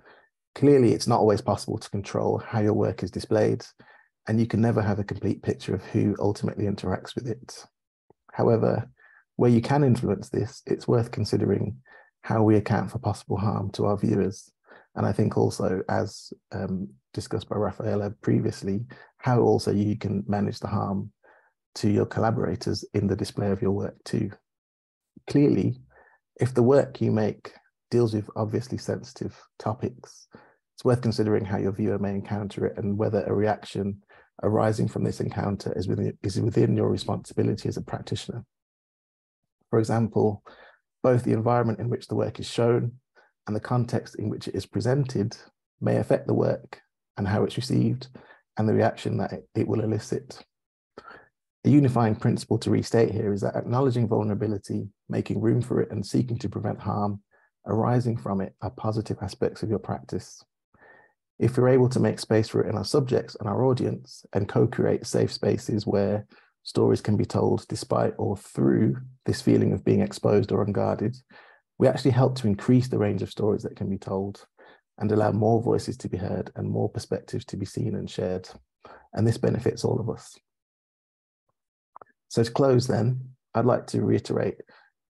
Clearly, it's not always possible to control how your work is displayed, and you can never have a complete picture of who ultimately interacts with it. However, where you can influence this, it's worth considering how we account for possible harm to our viewers. And I think also, as um, discussed by Raphaela previously, how also you can manage the harm to your collaborators in the display of your work too. Clearly, if the work you make deals with obviously sensitive topics, it's worth considering how your viewer may encounter it and whether a reaction arising from this encounter is within, is within your responsibility as a practitioner. For example, both the environment in which the work is shown and the context in which it is presented may affect the work and how it's received and the reaction that it, it will elicit. A unifying principle to restate here is that acknowledging vulnerability, making room for it, and seeking to prevent harm arising from it are positive aspects of your practice. If we're able to make space for it in our subjects and our audience and co-create safe spaces where stories can be told despite or through this feeling of being exposed or unguarded, we actually help to increase the range of stories that can be told and allow more voices to be heard and more perspectives to be seen and shared. And this benefits all of us. So to close then, I'd like to reiterate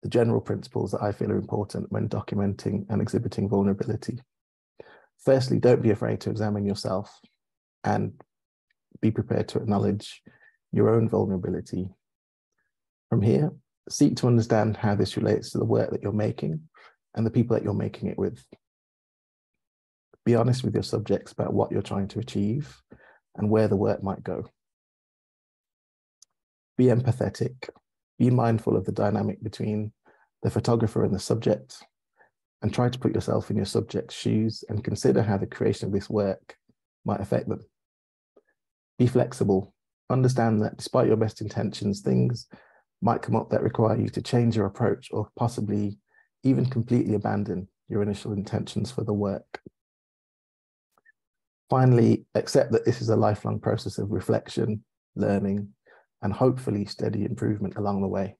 the general principles that I feel are important when documenting and exhibiting vulnerability. Firstly, don't be afraid to examine yourself and be prepared to acknowledge your own vulnerability. From here, seek to understand how this relates to the work that you're making and the people that you're making it with. Be honest with your subjects about what you're trying to achieve and where the work might go. Be empathetic. Be mindful of the dynamic between the photographer and the subject, and try to put yourself in your subject's shoes and consider how the creation of this work might affect them. Be flexible understand that despite your best intentions, things might come up that require you to change your approach or possibly even completely abandon your initial intentions for the work. Finally, accept that this is a lifelong process of reflection, learning, and hopefully steady improvement along the way.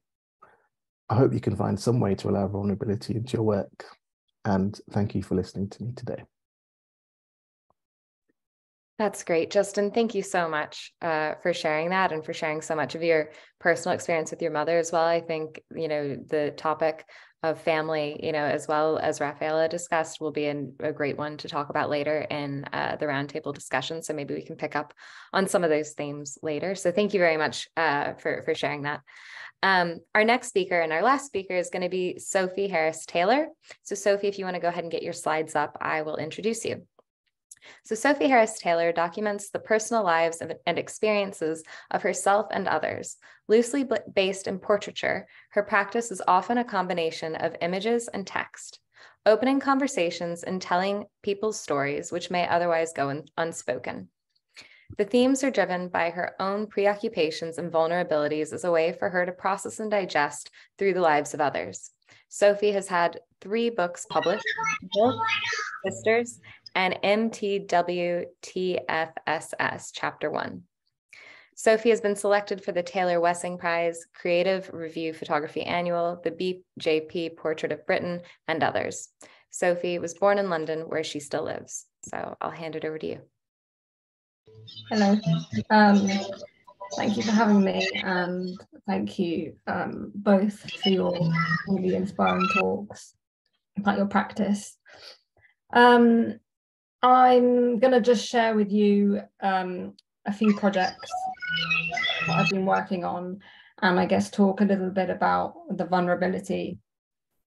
I hope you can find some way to allow vulnerability into your work. And thank you for listening to me today. That's great, Justin. Thank you so much uh, for sharing that and for sharing so much of your personal experience with your mother as well. I think, you know, the topic of family, you know, as well as Raphaela discussed, will be an, a great one to talk about later in uh, the roundtable discussion. So maybe we can pick up on some of those themes later. So thank you very much uh, for, for sharing that. Um, our next speaker and our last speaker is going to be Sophie Harris Taylor. So Sophie, if you want to go ahead and get your slides up, I will introduce you. So Sophie Harris Taylor documents the personal lives and experiences of herself and others. Loosely based in portraiture, her practice is often a combination of images and text, opening conversations and telling people's stories which may otherwise go unspoken. The themes are driven by her own preoccupations and vulnerabilities as a way for her to process and digest through the lives of others. Sophie has had three books published, Sisters, and MTWTFSS Chapter 1. Sophie has been selected for the Taylor Wessing Prize, Creative Review Photography Annual, the BJP Portrait of Britain, and others. Sophie was born in London, where she still lives. So I'll hand it over to you. Hello. Um, thank you for having me, and thank you um, both for your really inspiring talks about your practice. Um, I'm going to just share with you um, a few projects that I've been working on, and I guess talk a little bit about the vulnerability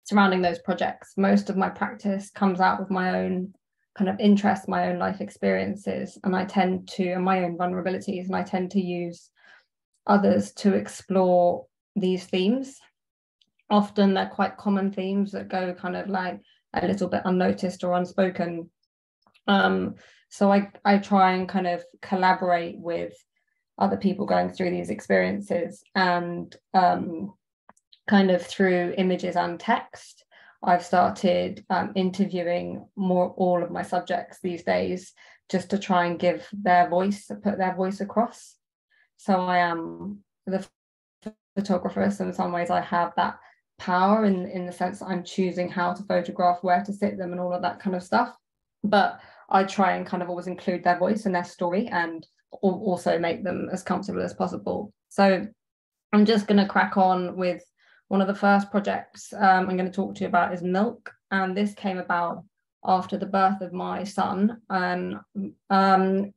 surrounding those projects. Most of my practice comes out of my own kind of interests, my own life experiences, and I tend to, and my own vulnerabilities, and I tend to use others to explore these themes. Often they're quite common themes that go kind of like a little bit unnoticed or unspoken um, so I, I try and kind of collaborate with other people going through these experiences and um, kind of through images and text. I've started um, interviewing more all of my subjects these days just to try and give their voice, put their voice across. So I am the photographer. So in some ways, I have that power in in the sense that I'm choosing how to photograph, where to sit them, and all of that kind of stuff. But I try and kind of always include their voice and their story and also make them as comfortable as possible. So I'm just going to crack on with one of the first projects um, I'm going to talk to you about is milk. And this came about after the birth of my son. And um,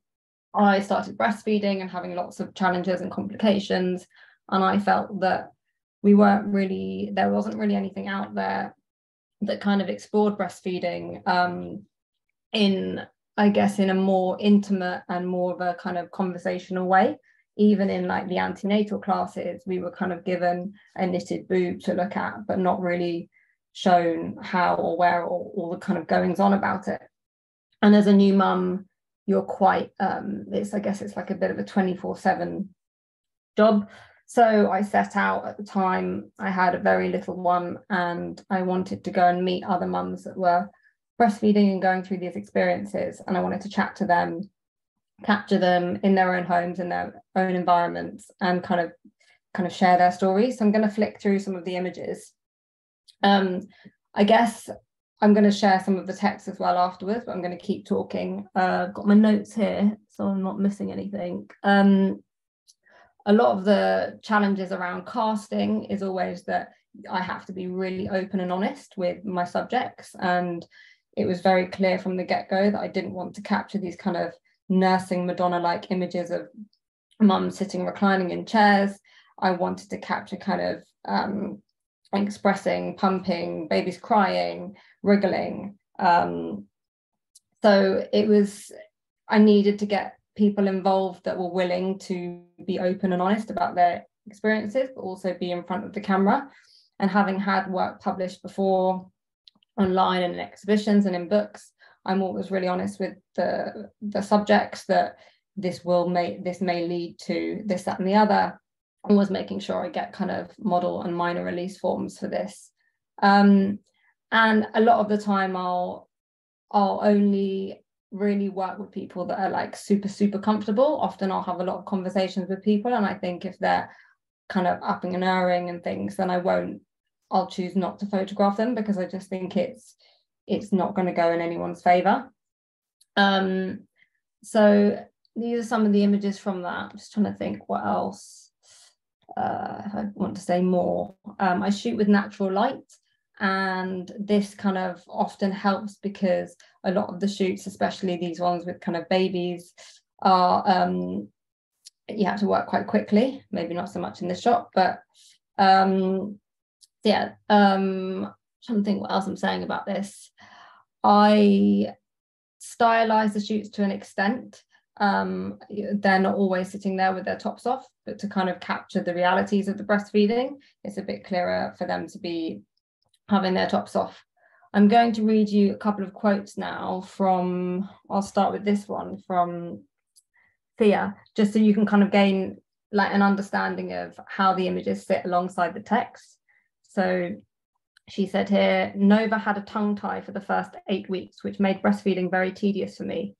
I started breastfeeding and having lots of challenges and complications. And I felt that we weren't really, there wasn't really anything out there that kind of explored breastfeeding um, in I guess in a more intimate and more of a kind of conversational way. Even in like the antenatal classes, we were kind of given a knitted boob to look at, but not really shown how or where or all the kind of goings on about it. And as a new mum, you're quite um it's I guess it's like a bit of a 24-7 job. So I set out at the time, I had a very little one and I wanted to go and meet other mums that were breastfeeding and going through these experiences and i wanted to chat to them capture them in their own homes in their own environments and kind of kind of share their stories. So i'm going to flick through some of the images. Um i guess i'm going to share some of the text as well afterwards but i'm going to keep talking. Uh I've got my notes here so i'm not missing anything. Um a lot of the challenges around casting is always that I have to be really open and honest with my subjects and it was very clear from the get-go that I didn't want to capture these kind of nursing Madonna-like images of mum sitting reclining in chairs. I wanted to capture kind of um, expressing, pumping, babies crying, wriggling. Um, so it was, I needed to get people involved that were willing to be open and honest about their experiences, but also be in front of the camera. And having had work published before online and in exhibitions and in books i'm always really honest with the the subjects that this will make this may lead to this that and the other. I always making sure i get kind of model and minor release forms for this. Um, and a lot of the time i'll i'll only really work with people that are like super super comfortable. Often i'll have a lot of conversations with people and i think if they're kind of upping and erring and things then i won't I'll choose not to photograph them because I just think it's it's not going to go in anyone's favor. Um, so these are some of the images from that. I'm just trying to think what else uh, I want to say more. Um, I shoot with natural light, and this kind of often helps because a lot of the shoots, especially these ones with kind of babies, are um, you have to work quite quickly. Maybe not so much in the shop, but um, yeah. Um, trying to think what else I'm saying about this. I stylize the shoots to an extent um, they're not always sitting there with their tops off, but to kind of capture the realities of the breastfeeding, it's a bit clearer for them to be having their tops off. I'm going to read you a couple of quotes now from, I'll start with this one from Thea, just so you can kind of gain like an understanding of how the images sit alongside the text. So she said here, Nova had a tongue tie for the first eight weeks, which made breastfeeding very tedious for me.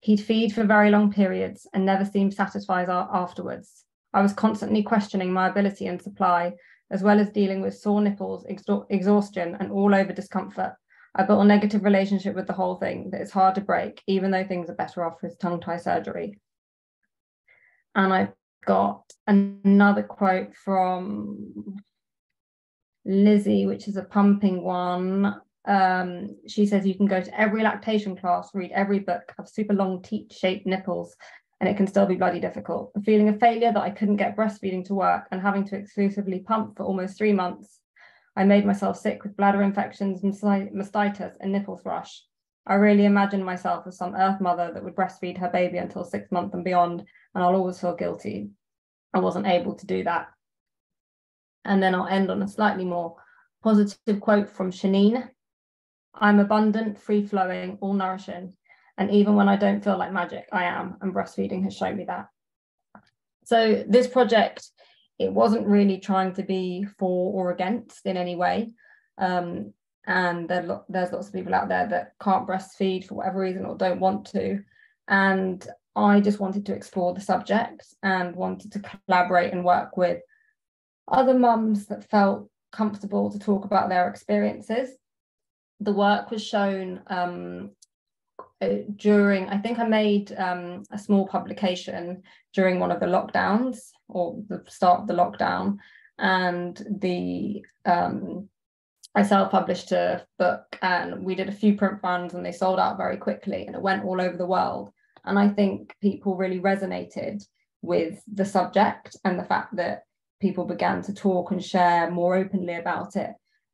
He'd feed for very long periods and never seemed satisfied afterwards. I was constantly questioning my ability and supply, as well as dealing with sore nipples, exhaustion, and all over discomfort. I built a negative relationship with the whole thing that is hard to break, even though things are better off with tongue tie surgery. And I've got another quote from Lizzie, which is a pumping one um, she says you can go to every lactation class, read every book, have super long teat shaped nipples, and it can still be bloody difficult. The feeling of failure that I couldn't get breastfeeding to work and having to exclusively pump for almost three months. I made myself sick with bladder infections, mastitis, and nipple thrush. I really imagined myself as some earth mother that would breastfeed her baby until six months and beyond, and I'll always feel guilty. I wasn't able to do that. And then I'll end on a slightly more positive quote from Shanine. I'm abundant, free flowing, all nourishing. And even when I don't feel like magic, I am. And breastfeeding has shown me that. So this project, it wasn't really trying to be for or against in any way. Um, and there, there's lots of people out there that can't breastfeed for whatever reason or don't want to. And I just wanted to explore the subject and wanted to collaborate and work with other mums that felt comfortable to talk about their experiences the work was shown um, uh, during, I think I made um, a small publication during one of the lockdowns or the start of the lockdown. And the um, I self-published a book and we did a few print runs and they sold out very quickly and it went all over the world. And I think people really resonated with the subject and the fact that people began to talk and share more openly about it.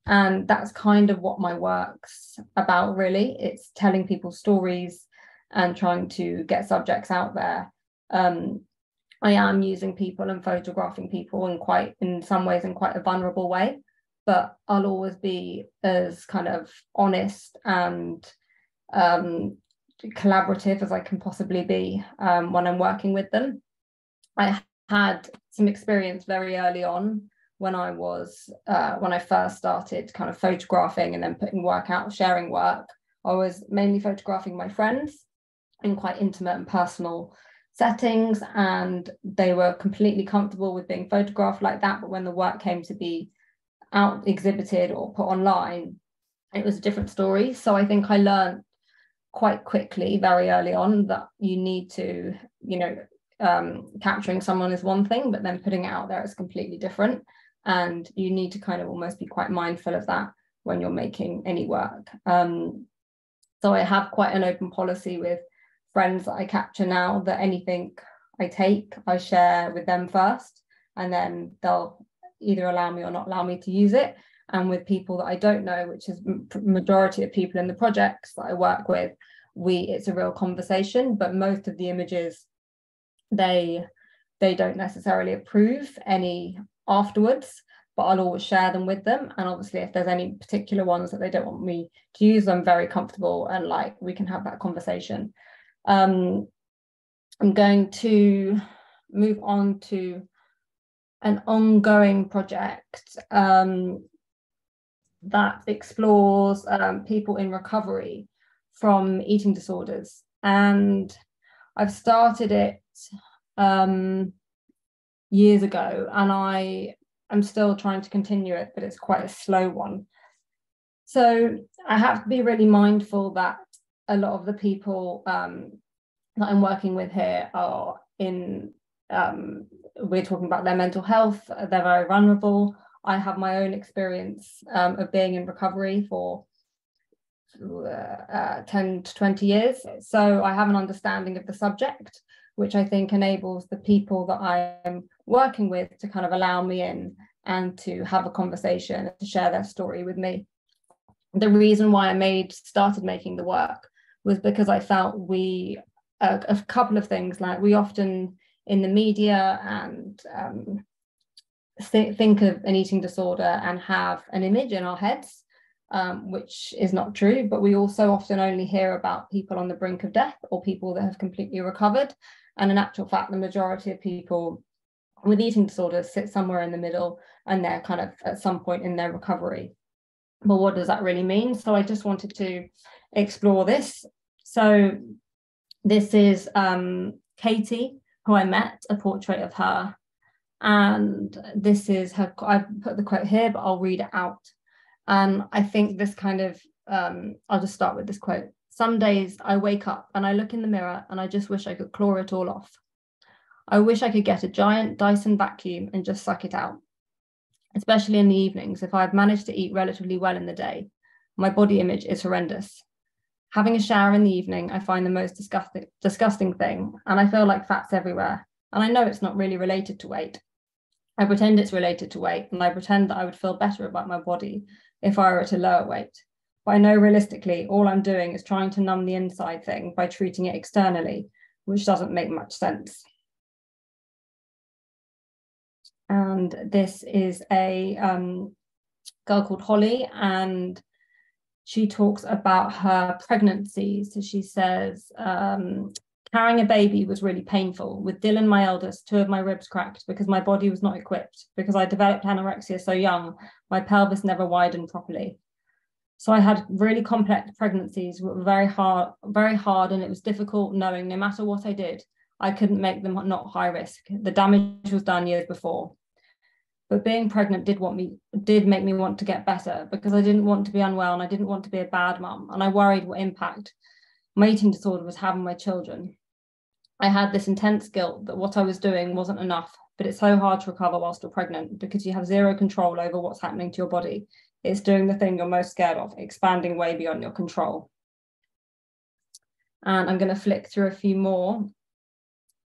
And that's kind of what my work's about really. It's telling people stories and trying to get subjects out there. Um, i am using people and photographing people in quite in some ways in quite a vulnerable way but i'll always be as kind of honest and um, collaborative as i can possibly be um, when i'm working with them. I had some experience very early on when I was uh, when I first started kind of photographing and then putting work out, sharing work. I was mainly photographing my friends in quite intimate and personal settings, and they were completely comfortable with being photographed like that. But when the work came to be out exhibited or put online, it was a different story. So I think I learned quite quickly, very early on, that you need to, you know, um, capturing someone is one thing, but then putting it out there is completely different. And you need to kind of almost be quite mindful of that when you're making any work. Um, so i have quite an open policy with friends that i capture now that anything i take i share with them first and then they'll either allow me or not allow me to use it. And with people that i don't know which is majority of people in the projects that i work with we it's a real conversation but most of the images they they don't necessarily approve any afterwards, but I'll always share them with them. And obviously, if there's any particular ones that they don't want me to use, I'm very comfortable and like we can have that conversation. Um, I'm going to move on to an ongoing project um, that explores um, people in recovery from eating disorders. And I've started it um, years ago, and I am still trying to continue it, but it's quite a slow one. So I have to be really mindful that a lot of the people um, that I'm working with here are in, um, we're talking about their mental health, they're very vulnerable. I have my own experience um, of being in recovery for uh, 10 to 20 years. So I have an understanding of the subject, which I think enables the people that I'm working with to kind of allow me in and to have a conversation and to share their story with me. The reason why I made started making the work was because I felt we a, a couple of things like we often in the media and um, th- think of an eating disorder and have an image in our heads um, which is not true. But we also often only hear about people on the brink of death or people that have completely recovered. And in actual fact, the majority of people with eating disorders sit somewhere in the middle and they're kind of at some point in their recovery. But what does that really mean? So I just wanted to explore this. So this is um, Katie, who I met, a portrait of her. And this is her, I put the quote here, but I'll read it out. And I think this kind of, um, I'll just start with this quote. Some days I wake up and I look in the mirror and I just wish I could claw it all off. I wish I could get a giant Dyson vacuum and just suck it out, especially in the evenings if I've managed to eat relatively well in the day. My body image is horrendous. Having a shower in the evening, I find the most disgusting, disgusting thing, and I feel like fat's everywhere. And I know it's not really related to weight. I pretend it's related to weight, and I pretend that I would feel better about my body if I were at a lower weight. But I know realistically, all I'm doing is trying to numb the inside thing by treating it externally, which doesn't make much sense. And this is a um, girl called Holly, and she talks about her pregnancy. So she says, um, carrying a baby was really painful. With Dylan, my eldest, two of my ribs cracked because my body was not equipped. Because I developed anorexia so young, my pelvis never widened properly. So I had really complex pregnancies, were very hard, very hard, and it was difficult knowing no matter what I did, I couldn't make them not high risk. The damage was done years before. But being pregnant did want me did make me want to get better because I didn't want to be unwell and I didn't want to be a bad mum. And I worried what impact my eating disorder was having my children. I had this intense guilt that what I was doing wasn't enough, but it's so hard to recover while still pregnant because you have zero control over what's happening to your body. It's doing the thing you're most scared of, expanding way beyond your control. And I'm going to flick through a few more.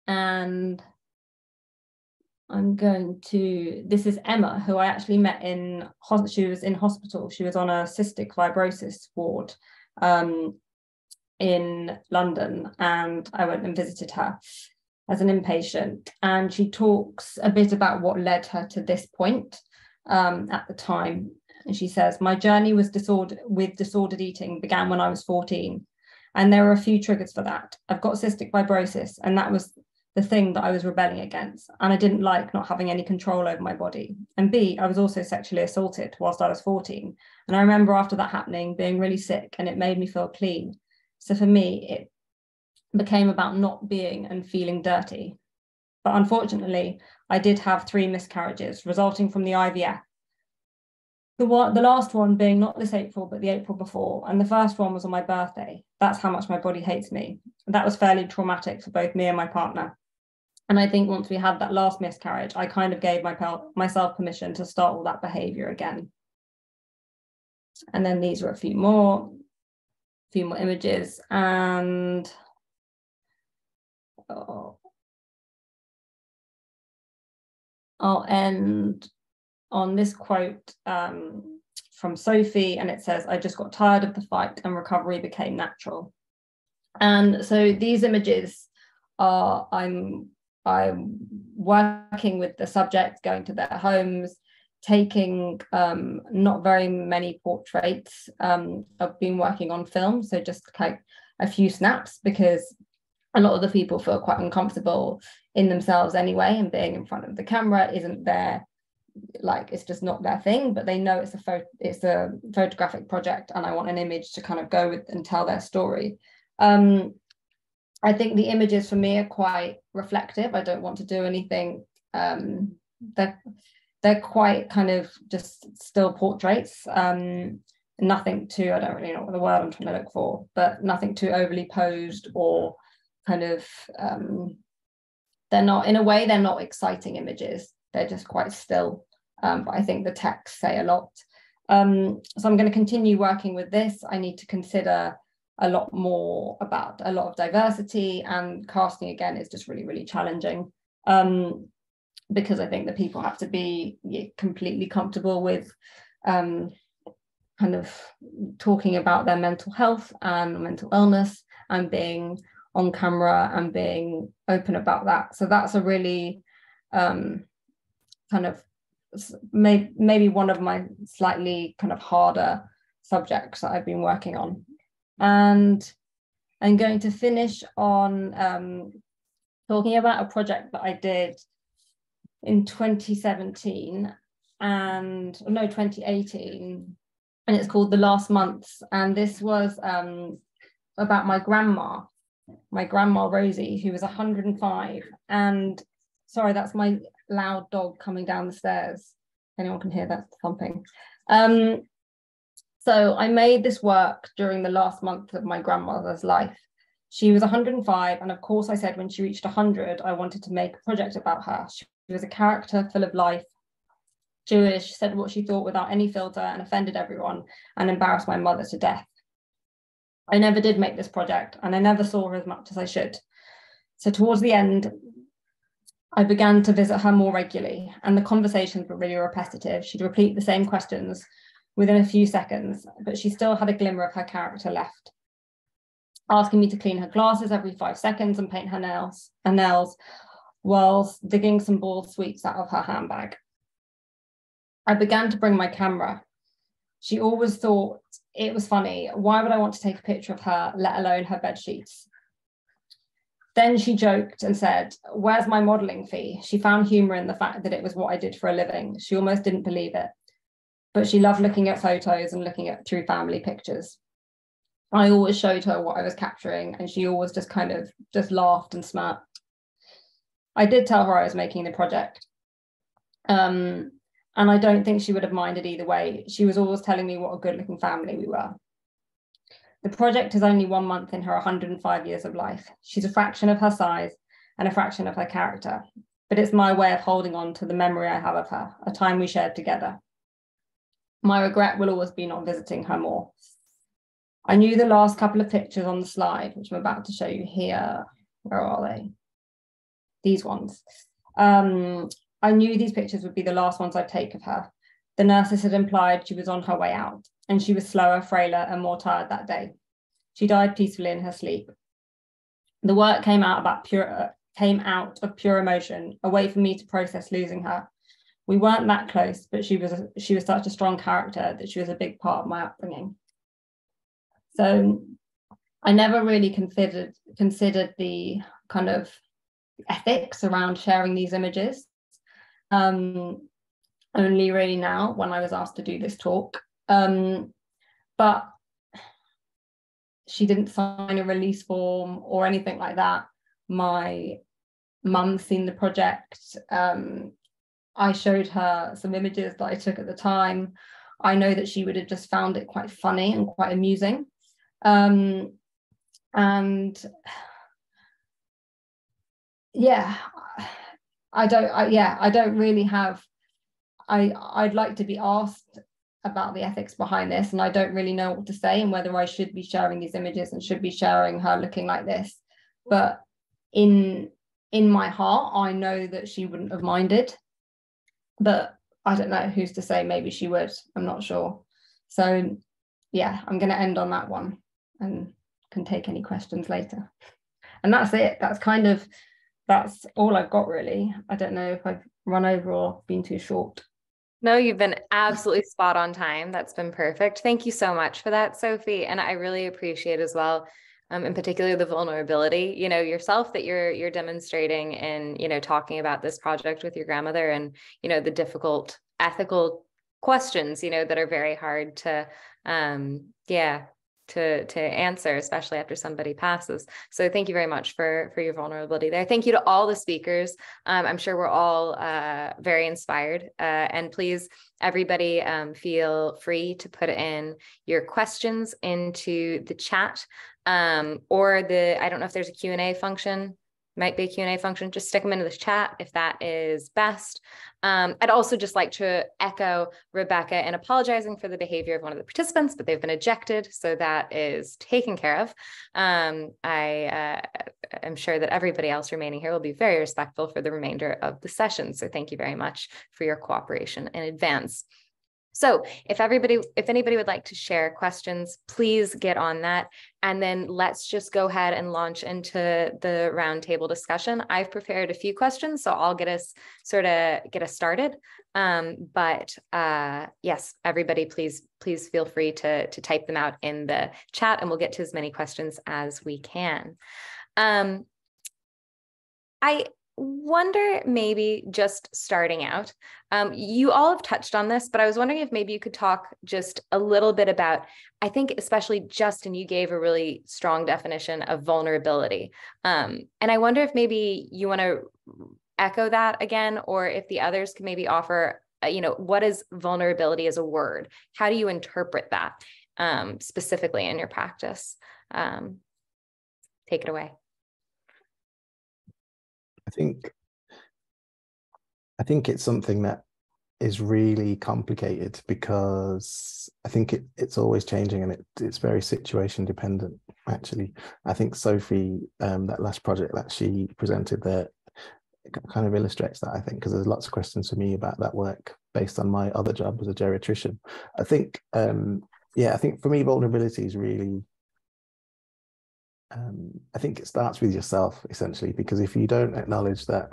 And I'm going to, this is Emma, who I actually met in, she was in hospital. She was on a cystic fibrosis ward. Um, in London and I went and visited her as an inpatient. And she talks a bit about what led her to this point um, at the time. And she says, My journey was disorder with disordered eating began when I was 14. And there are a few triggers for that. I've got cystic fibrosis, and that was the thing that I was rebelling against. And I didn't like not having any control over my body. And B, I was also sexually assaulted whilst I was 14. And I remember after that happening being really sick, and it made me feel clean. So for me, it became about not being and feeling dirty. But unfortunately, I did have three miscarriages resulting from the IVF. The one, the last one being not this April, but the April before, and the first one was on my birthday. That's how much my body hates me. That was fairly traumatic for both me and my partner. And I think once we had that last miscarriage, I kind of gave my, myself permission to start all that behavior again. And then these are a few more a few more images and oh, I'll end on this quote um, from Sophie, and it says, I just got tired of the fight and recovery became natural. And so these images are, I'm, I'm working with the subject, going to their homes, taking um, not very many portraits. Um, I've been working on film, so just like a few snaps because a lot of the people feel quite uncomfortable in themselves anyway, and being in front of the camera isn't their like it's just not their thing. But they know it's a photo, it's a photographic project, and I want an image to kind of go with and tell their story. Um, I think the images for me are quite reflective. I don't want to do anything um, that they're quite kind of just still portraits. Um, nothing too, I don't really know what the word I'm trying to look for, but nothing too overly posed or kind of um, they're not in a way they're not exciting images they're just quite still um, but i think the texts say a lot. Um, so i'm going to continue working with this. I need to consider a lot more about a lot of diversity and casting again is just really really challenging. Um, because i think that people have to be completely comfortable with um, kind of talking about their mental health and mental illness and being on camera and being open about that. So that's a really um, kind of may, maybe one of my slightly kind of harder subjects that I've been working on. And I'm going to finish on um, talking about a project that I did in 2017 and no 2018 and it's called the last months and this was um, about my grandma my grandma Rosie, who was 105. And sorry, that's my loud dog coming down the stairs. Anyone can hear that thumping. Um, so I made this work during the last month of my grandmother's life. She was 105, and of course, I said when she reached 100, I wanted to make a project about her. She was a character full of life, Jewish, said what she thought without any filter, and offended everyone, and embarrassed my mother to death. I never did make this project and I never saw her as much as I should. So towards the end, I began to visit her more regularly and the conversations were really repetitive. She'd repeat the same questions within a few seconds, but she still had a glimmer of her character left. Asking me to clean her glasses every five seconds and paint her nails and nails whilst digging some ball sweets out of her handbag. I began to bring my camera. She always thought it was funny. Why would I want to take a picture of her, let alone her bed sheets? Then she joked and said, Where's my modeling fee? She found humor in the fact that it was what I did for a living. She almost didn't believe it. But she loved looking at photos and looking at through family pictures. I always showed her what I was capturing, and she always just kind of just laughed and smirked. I did tell her I was making the project. Um, and I don't think she would have minded either way. She was always telling me what a good looking family we were. The project is only one month in her 105 years of life. She's a fraction of her size and a fraction of her character, but it's my way of holding on to the memory I have of her, a time we shared together. My regret will always be not visiting her more. I knew the last couple of pictures on the slide, which I'm about to show you here. Where are they? These ones. Um, I knew these pictures would be the last ones I'd take of her. The nurses had implied she was on her way out, and she was slower, frailer, and more tired that day. She died peacefully in her sleep. The work came out about pure came out of pure emotion, a way for me to process losing her. We weren't that close, but she was a, she was such a strong character that she was a big part of my upbringing. So I never really considered considered the kind of ethics around sharing these images um, only really now when I was asked to do this talk. Um, but she didn't sign a release form or anything like that. My mum seen the project. Um, I showed her some images that I took at the time. I know that she would have just found it quite funny and quite amusing. Um, and yeah, I don't, I, yeah, I don't really have, I, I'd like to be asked about the ethics behind this, and I don't really know what to say and whether I should be sharing these images and should be sharing her looking like this. But in in my heart, I know that she wouldn't have minded. But I don't know who's to say. Maybe she would. I'm not sure. So yeah, I'm going to end on that one and can take any questions later. And that's it. That's kind of that's all I've got really. I don't know if I've run over or been too short. No, you've been absolutely spot on time. That's been perfect. Thank you so much for that, Sophie. And I really appreciate as well, um, in particular the vulnerability, you know, yourself that you're you're demonstrating and you know talking about this project with your grandmother and you know the difficult ethical questions, you know, that are very hard to um yeah to to answer especially after somebody passes. So thank you very much for for your vulnerability there. Thank you to all the speakers. Um, i'm sure we're all uh, very inspired uh, and please everybody um, feel free to put in your questions into the chat um, or the, I don't know if there's a Q&A function might be a Q&A function, just stick them into the chat if that is best. Um, I'd also just like to echo Rebecca in apologizing for the behavior of one of the participants, but they've been ejected, so that is taken care of. Um, I uh, am sure that everybody else remaining here will be very respectful for the remainder of the session, so thank you very much for your cooperation in advance. So if everybody, if anybody would like to share questions, please get on that. And then let's just go ahead and launch into the roundtable discussion. I've prepared a few questions, so I'll get us sort of get us started. Um, but uh, yes, everybody, please, please feel free to, to type them out in the chat and we'll get to as many questions as we can. Um, I wonder maybe just starting out um, you all have touched on this but i was wondering if maybe you could talk just a little bit about i think especially justin you gave a really strong definition of vulnerability um, and i wonder if maybe you want to echo that again or if the others can maybe offer uh, you know what is vulnerability as a word? How do you interpret that um, specifically in your practice? Um, take it away I think I think it's something that is really complicated because I think it, it's always changing and it, it's very situation dependent. Actually, I think Sophie, um, that last project that she presented there, kind of illustrates that. I think because there's lots of questions for me about that work based on my other job as a geriatrician. I think, um, yeah, I think for me, vulnerability is really um, I think it starts with yourself essentially, because if you don't acknowledge that,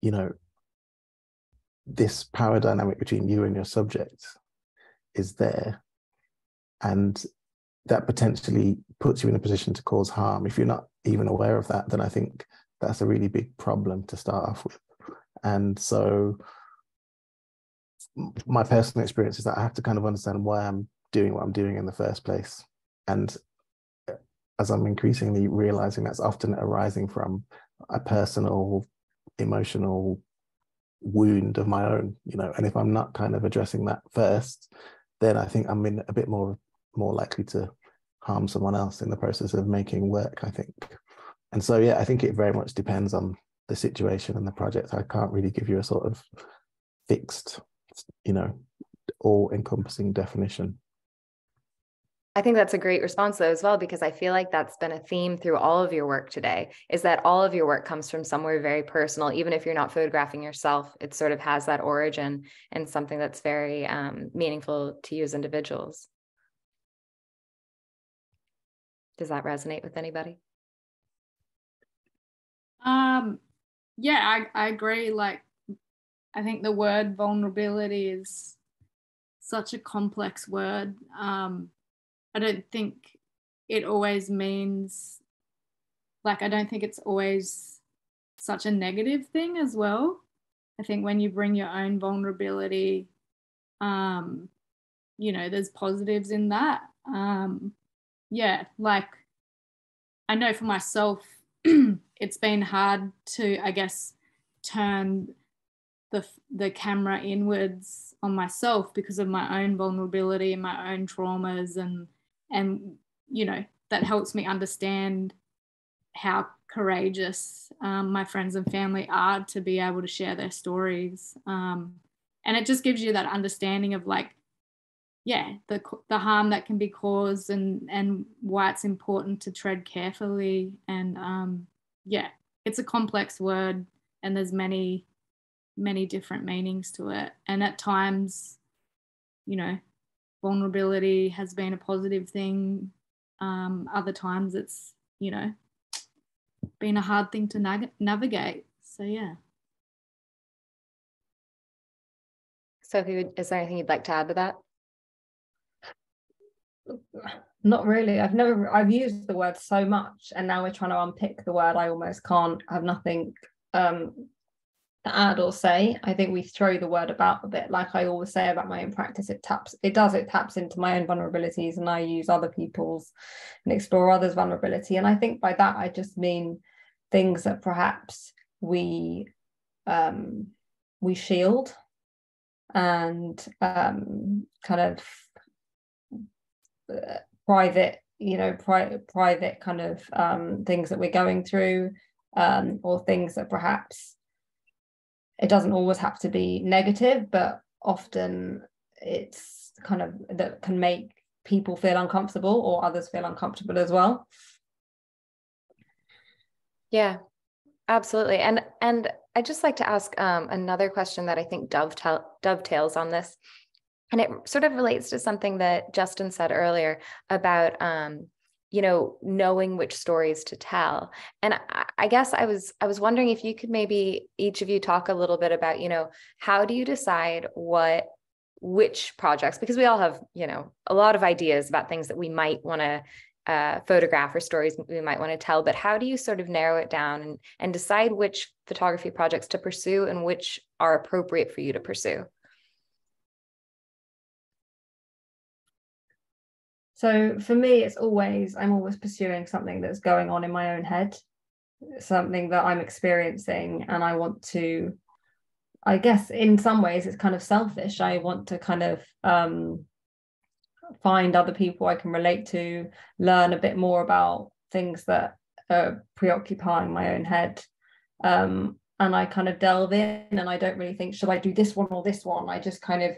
you know, this power dynamic between you and your subject is there, and that potentially puts you in a position to cause harm. If you're not even aware of that, then I think that's a really big problem to start off with. And so, my personal experience is that I have to kind of understand why I'm doing what I'm doing in the first place. And as I'm increasingly realizing that's often arising from a personal, emotional wound of my own, you know, and if I'm not kind of addressing that first, then I think I'm in a bit more more likely to harm someone else in the process of making work, I think. And so yeah, I think it very much depends on the situation and the project. I can't really give you a sort of fixed, you know, all encompassing definition. I think that's a great response though as well because I feel like that's been a theme through all of your work today is that all of your work comes from somewhere very personal even if you're not photographing yourself it sort of has that origin and something that's very um, meaningful to you as individuals. Does that resonate with anybody? Um yeah, I, I agree like I think the word vulnerability is such a complex word. Um, I don't think it always means like I don't think it's always such a negative thing as well. I think when you bring your own vulnerability, um, you know, there's positives in that. Um, yeah, like I know for myself, it's been hard to, I guess, turn the the camera inwards on myself because of my own vulnerability and my own traumas and and you know that helps me understand how courageous um, my friends and family are to be able to share their stories. Um, and it just gives you that understanding of like yeah the the harm that can be caused and and why it's important to tread carefully. And um, yeah it's a complex word and there's many many different meanings to it. And at times you know vulnerability has been a positive thing. Um, other times it's, you know, been a hard thing to nav- navigate. So, yeah. Sophie, is there anything you'd like to add to that? Not really. I've never, I've used the word so much, and now we're trying to unpick the word. I almost can't have nothing um, add or say. I think we throw the word about a bit. Like I always say about my own practice, it taps, it does, it taps into my own vulnerabilities and I use other people's and explore others' vulnerability. And I think by that I just mean things that perhaps we um we shield and um kind of uh, private you know pri- private kind of um, things that we're going through um, or things that perhaps it doesn't always have to be negative but often it's kind of that can make people feel uncomfortable or others feel uncomfortable as well. Yeah absolutely. And and i'd just like to ask um, another question that i think dovetail, dovetails on this. And it sort of relates to something that justin said earlier about um, you know knowing which stories to tell. And I, guess i was i was wondering if you could maybe each of you talk a little bit about you know how do you decide what which projects? Because we all have you know a lot of ideas about things that we might want to uh, photograph or stories we might want to tell but how do you sort of narrow it down and, and decide which photography projects to pursue and which are appropriate for you to pursue So for me, it's always, I'm always pursuing something that's going on in my own head, something that I'm experiencing. And I want to, I guess in some ways, it's kind of selfish. I want to kind of um, find other people I can relate to, learn a bit more about things that are preoccupying my own head. Um, and I kind of delve in and I don't really think, should I do this one or this one? I just kind of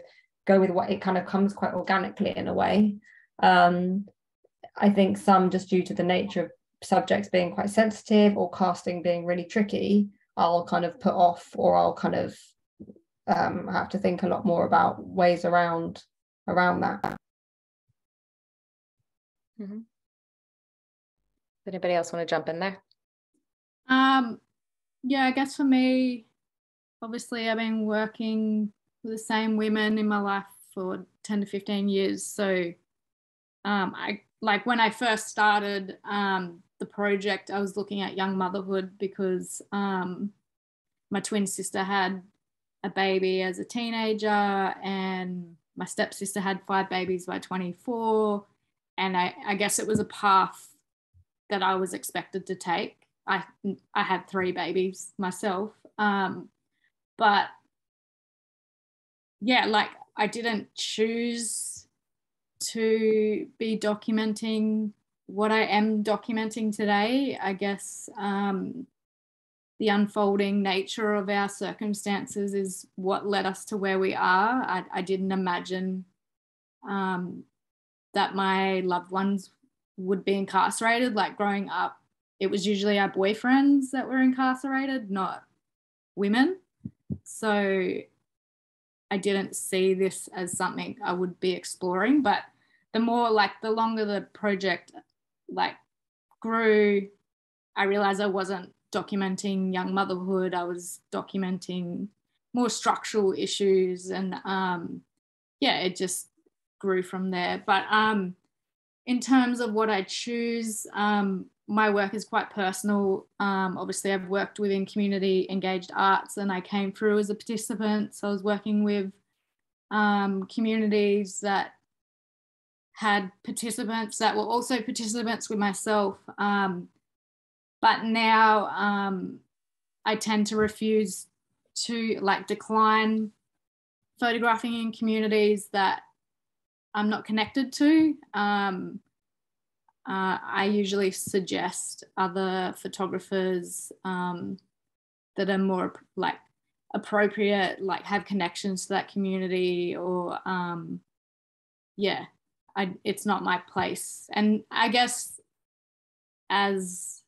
go with what it kind of comes quite organically in a way. Um, I think some just due to the nature of subjects being quite sensitive or casting being really tricky, I'll kind of put off or I'll kind of um, have to think a lot more about ways around around that. Mm-hmm. Anybody else want to jump in there? Um, yeah, I guess for me, obviously, I've been working with the same women in my life for 10 to 15 years. So um, I like when I first started um, the project, I was looking at young motherhood because um, my twin sister had a baby as a teenager, and my stepsister had five babies by 24. And I, I guess it was a path that I was expected to take. I, I had three babies myself. Um, but yeah, like I didn't choose to be documenting what I am documenting today. I guess um, the unfolding nature of our circumstances is what led us to where we are. I, I didn't imagine um, that my loved ones would be incarcerated. Like growing up, it was usually our boyfriends that were incarcerated, not women. So I didn't see this as something I would be exploring, but the more like the longer the project like grew, I realized I wasn't documenting young motherhood. I was documenting more structural issues, and um, yeah, it just grew from there. But um, in terms of what I choose, um, my work is quite personal. Um, obviously, I've worked within community engaged arts, and I came through as a participant. So I was working with um, communities that had participants that were also participants with myself. Um, but now um, I tend to refuse to like decline photographing in communities that I'm not connected to. Um, uh, I usually suggest other photographers um, that are more like appropriate, like have connections to that community or um, yeah, I, it's not my place. And I guess as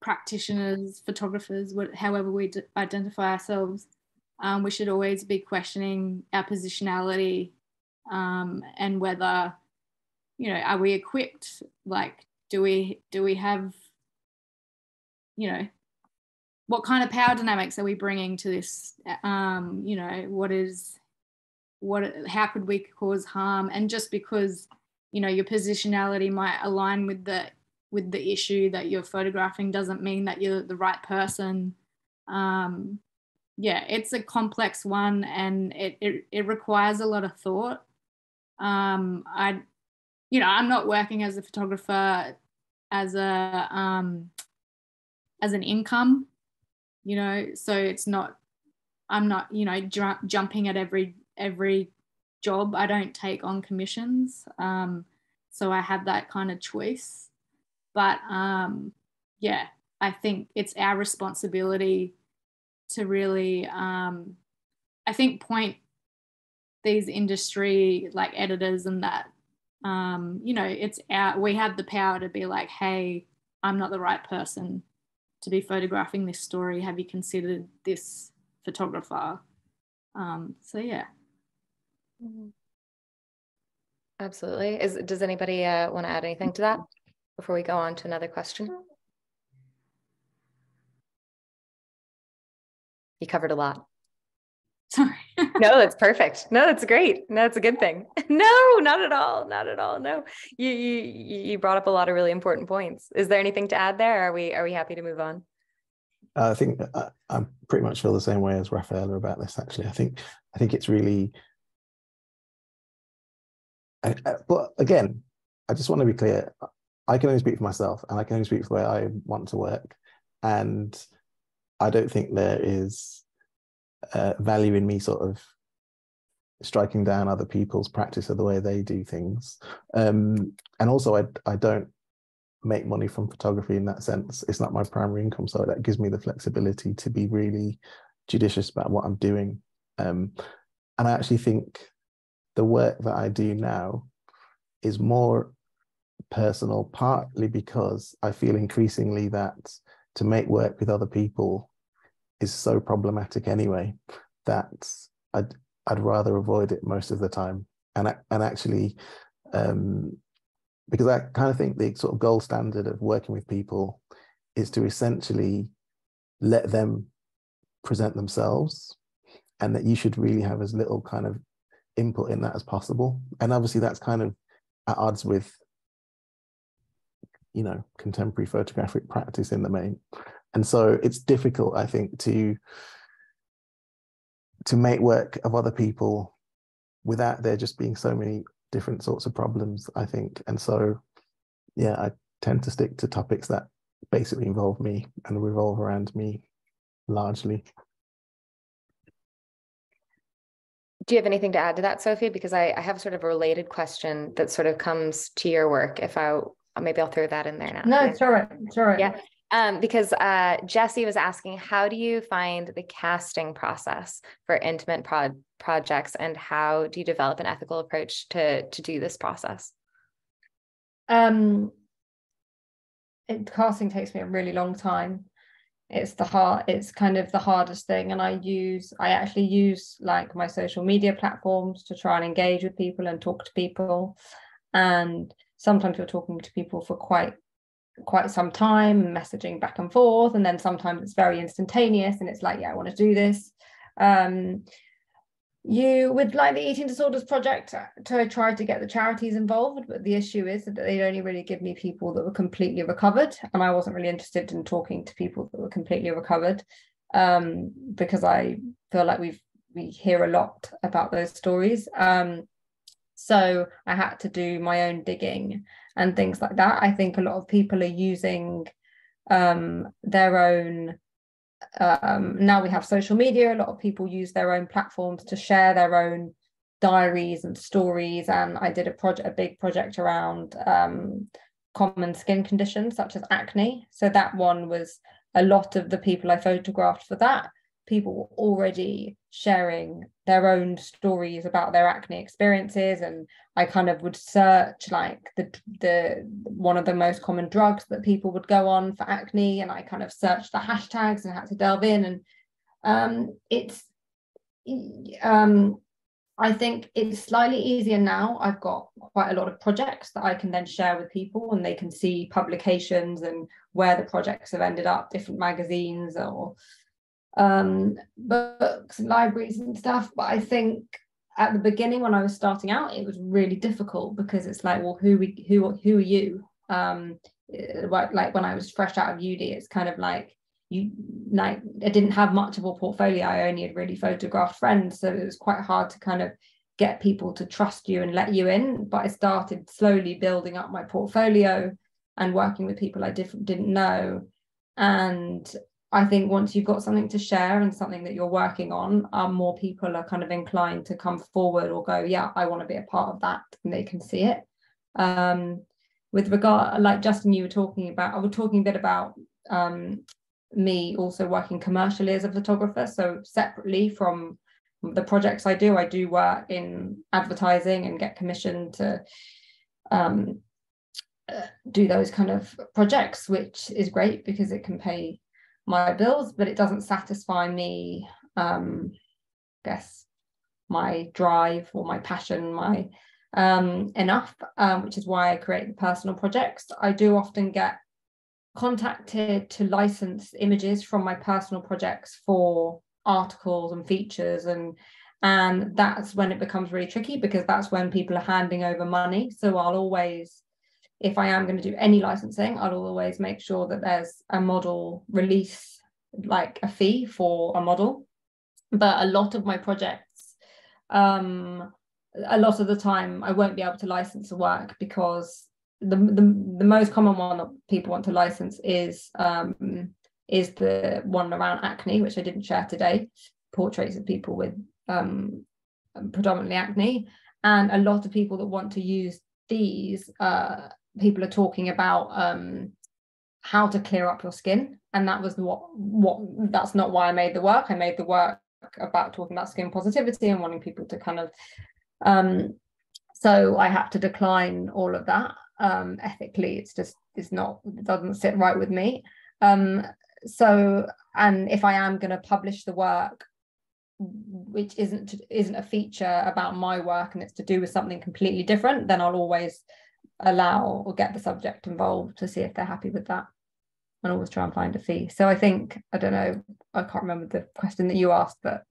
practitioners, photographers, however we identify ourselves, um, we should always be questioning our positionality um, and whether, you know, are we equipped? Like, do we do we have, you know, what kind of power dynamics are we bringing to this? Um, you know, what is what how could we cause harm and just because you know your positionality might align with the with the issue that you're photographing doesn't mean that you're the right person um, yeah it's a complex one and it, it, it requires a lot of thought um, i you know i'm not working as a photographer as a um, as an income you know so it's not i'm not you know ju- jumping at every every job. I don't take on commissions. Um, so I have that kind of choice. But um, yeah, I think it's our responsibility to really, um, I think, point these industry like editors and that, um, you know, it's our, we have the power to be like, hey, I'm not the right person to be photographing this story. Have you considered this photographer? Um, so yeah. Mm-hmm. Absolutely. Is does anybody uh, want to add anything to that before we go on to another question? You covered a lot. Sorry. No, that's perfect. No, that's great. No, that's a good thing. No, not at all. Not at all. No, you you you brought up a lot of really important points. Is there anything to add there? Are we are we happy to move on? Uh, I think I, uh, I pretty much feel the same way as Raphaela about this. Actually, I think I think it's really. I, I, but again, I just want to be clear. I can only speak for myself, and I can only speak for where I want to work, and I don't think there is uh, value in me sort of striking down other people's practice of the way they do things. Um, and also, I I don't make money from photography in that sense. It's not my primary income, so that gives me the flexibility to be really judicious about what I'm doing. Um, and I actually think the work that I do now is more personal, partly because I feel increasingly that to make work with other people is so problematic anyway that I'd I'd rather avoid it most of the time. And and actually, um, because I kind of think the sort of gold standard of working with people is to essentially let them present themselves, and that you should really have as little kind of input in that as possible. And obviously, that's kind of at odds with you know contemporary photographic practice in the main and so it's difficult i think to to make work of other people without there just being so many different sorts of problems i think and so yeah i tend to stick to topics that basically involve me and revolve around me largely do you have anything to add to that sophie because I, I have sort of a related question that sort of comes to your work if i maybe I'll throw that in there now. No, it's all right. It's all right. Yeah. Um, because uh, Jesse was asking, how do you find the casting process for intimate pro- projects, and how do you develop an ethical approach to to do this process? Um, it, casting takes me a really long time. It's the hard. It's kind of the hardest thing, and I use. I actually use like my social media platforms to try and engage with people and talk to people, and sometimes you're talking to people for quite quite some time messaging back and forth and then sometimes it's very instantaneous and it's like yeah i want to do this. Um you with like the eating disorders project to uh, try to get the charities involved but the issue is that they'd only really give me people that were completely recovered and i wasn't really interested in talking to people that were completely recovered um because i feel like we've we hear a lot about those stories. Um so I had to do my own digging and things like that. I think a lot of people are using um, their own. Um, now we have social media. A lot of people use their own platforms to share their own diaries and stories. And I did a project, a big project around um, common skin conditions such as acne. So that one was a lot of the people I photographed for that people were already sharing their own stories about their acne experiences and i kind of would search like the the one of the most common drugs that people would go on for acne and i kind of searched the hashtags and had to delve in and um, it's um, I think it's slightly easier now. I've got quite a lot of projects that I can then share with people and they can see publications and where the projects have ended up, different magazines or um, books, and libraries, and stuff. But I think at the beginning when I was starting out, it was really difficult because it's like, well, who we who who are you? Um, eh, like when I was fresh out of uni, it's kind of like you like I didn't have much of a portfolio. I only had really photographed friends, so it was quite hard to kind of get people to trust you and let you in. But I started slowly building up my portfolio and working with people I didn't know and I think once you've got something to share and something that you're working on, um, more people are kind of inclined to come forward or go, yeah, I want to be a part of that, and they can see it. Um, with regard, like Justin, you were talking about, I was talking a bit about um, me also working commercially as a photographer. So separately from the projects I do, I do work in advertising and get commissioned to um, uh, do those kind of projects, which is great because it can pay my bills, but it doesn't satisfy me. Um, I guess my drive or my passion, my um, enough, um, which is why I create the personal projects. I do often get contacted to license images from my personal projects for articles and features and and that's when it becomes really tricky because that's when people are handing over money so i'll always if i am going to do any licensing i'll always make sure that there's a model release like a fee for a model but a lot of my projects um a lot of the time I won't be able to license the work because the, the, the most common one that people want to license is um, is the one around acne, which I didn't share today, portraits of people with um, predominantly acne. And a lot of people that want to use these, uh, people are talking about um, how to clear up your skin. And that was what what that's not why I made the work. I made the work about talking about skin positivity and wanting people to kind of um, so I had to decline all of that. Um, ethically, it's just it's not it doesn't sit right with me. Um, so and if I am going to publish the work, which isn't isn't a feature about my work and it's to do with something completely different, then I'll always allow or get the subject involved to see if they're happy with that and always try and find a fee. So I think I don't know, I can't remember the question that you asked, but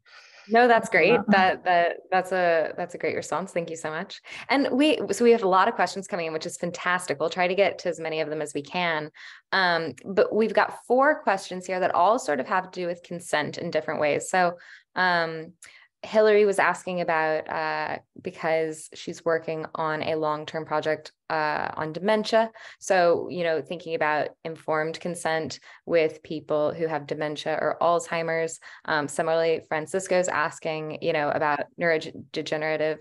no, that's great. That that that's a that's a great response. Thank you so much. And we so we have a lot of questions coming in, which is fantastic. We'll try to get to as many of them as we can. Um, but we've got four questions here that all sort of have to do with consent in different ways. So um, Hillary was asking about uh, because she's working on a long-term project uh, on dementia. So, you know, thinking about informed consent with people who have dementia or Alzheimer's. Um, similarly, Francisco's asking, you know, about neurodegenerative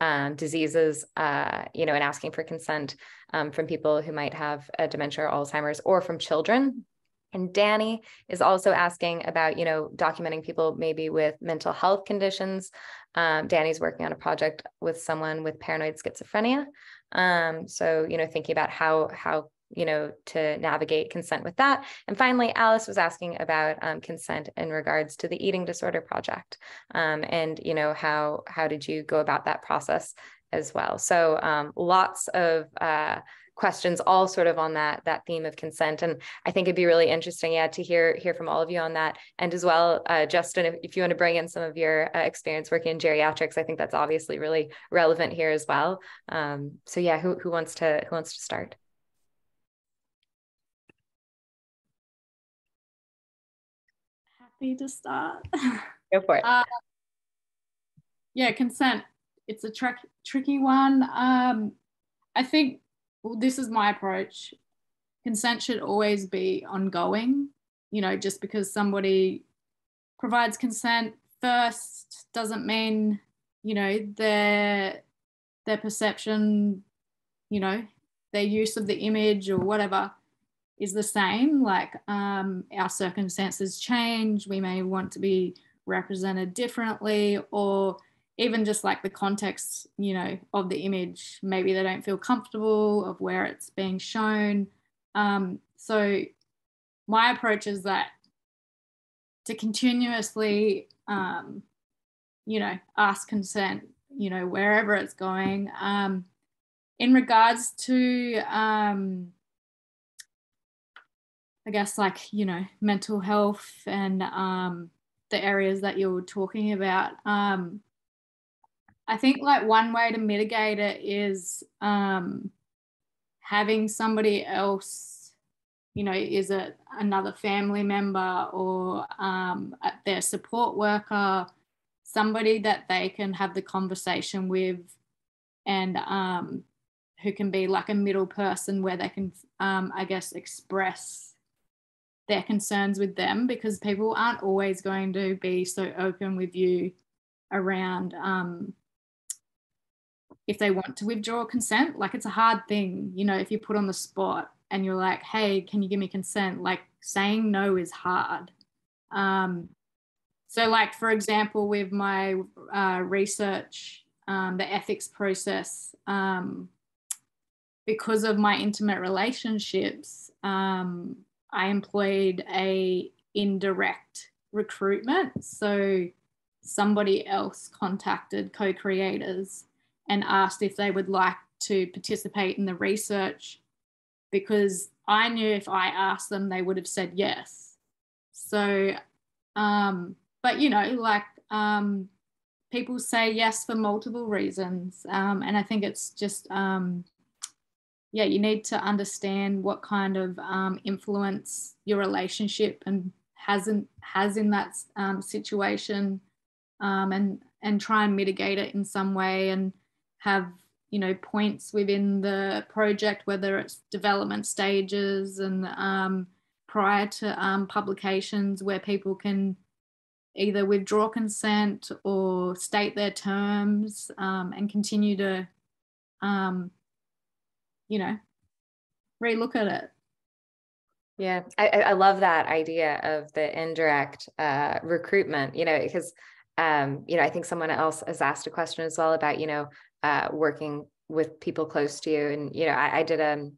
um, diseases, uh, you know, and asking for consent um, from people who might have a dementia or Alzheimer's or from children and Danny is also asking about, you know, documenting people maybe with mental health conditions. Um, Danny's working on a project with someone with paranoid schizophrenia. Um, so, you know, thinking about how how you know to navigate consent with that. And finally, Alice was asking about um, consent in regards to the eating disorder project, um, and you know how how did you go about that process as well. So um, lots of uh, questions all sort of on that that theme of consent. And i think it'd be really interesting yeah to hear hear from all of you on that. And as well uh, justin if, if you want to bring in some of your uh, experience working in geriatrics i think that's obviously really relevant here as well. Um, so yeah who, who wants to who wants to start? Happy to start. Go for it. Uh, yeah consent. It's a tr- tricky one. Um, i think well, this is my approach. Consent should always be ongoing. You know, just because somebody provides consent first doesn't mean, you know, their their perception, you know, their use of the image or whatever is the same. Like um, our circumstances change. We may want to be represented differently or even just like the context, you know, of the image, maybe they don't feel comfortable of where it's being shown. Um, so my approach is that to continuously, um, you know, ask consent, you know, wherever it's going. Um, in regards to, um, I guess, like, you know, mental health and um, the areas that you're talking about, um, I think like one way to mitigate it is um, having somebody else, you know, is it another family member or um, their support worker, somebody that they can have the conversation with and um, who can be like a middle person where they can, um, I guess, express their concerns with them because people aren't always going to be so open with you around um, if they want to withdraw consent. Like it's a hard thing, you know, if you're put on the spot and you're like, hey, can you give me consent? Like saying no is hard. Um, so, like, for example, with my uh, research, um, the ethics process, um, because of my intimate relationships, um, I employed a indirect recruitment. So somebody else contacted co-creators and asked if they would like to participate in the research because I knew if I asked them, they would have said yes. So, um, but you know, like um, people say yes for multiple reasons. Um, and I think it's just, um, yeah, you need to understand what kind of um, influence your relationship and hasn't has in that um, situation, and and try and mitigate it in some way, and have you know points within the project, whether it's development stages and um, prior to um, publications, where people can either withdraw consent or state their terms um, and continue to um, you know, relook at it. Yeah, I, I love that idea of the indirect uh, recruitment, you know, because, um, you know, I think someone else has asked a question as well about, you know, uh, working with people close to you. And, you know, I, I did a, um,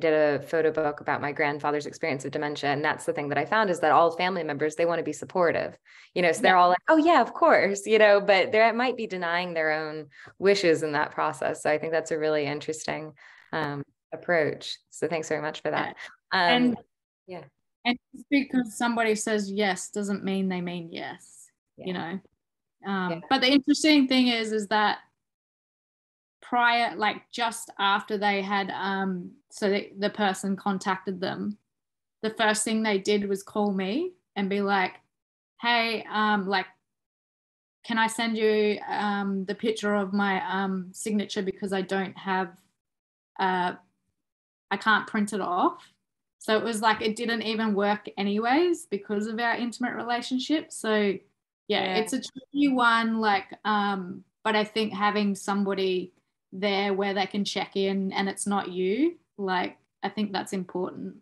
did a photo book about my grandfather's experience of dementia. And that's the thing that I found is that all family members, they want to be supportive, you know, so they're yeah. all like, oh yeah, of course, you know, but they might be denying their own wishes in that process. So I think that's a really interesting um, approach. So thanks very much for that. Um, and yeah, and because somebody says yes doesn't mean they mean yes. Yeah. You know, um, yeah. but the interesting thing is, is that prior, like just after they had, um, so the, the person contacted them, the first thing they did was call me and be like, "Hey, um, like can I send you um, the picture of my um, signature because I don't have uh, I can't print it off. So it was like it didn't even work anyways because of our intimate relationship. So yeah, yeah. it's a tricky one. Like, um, but I think having somebody there where they can check in and it's not you, like I think that's important.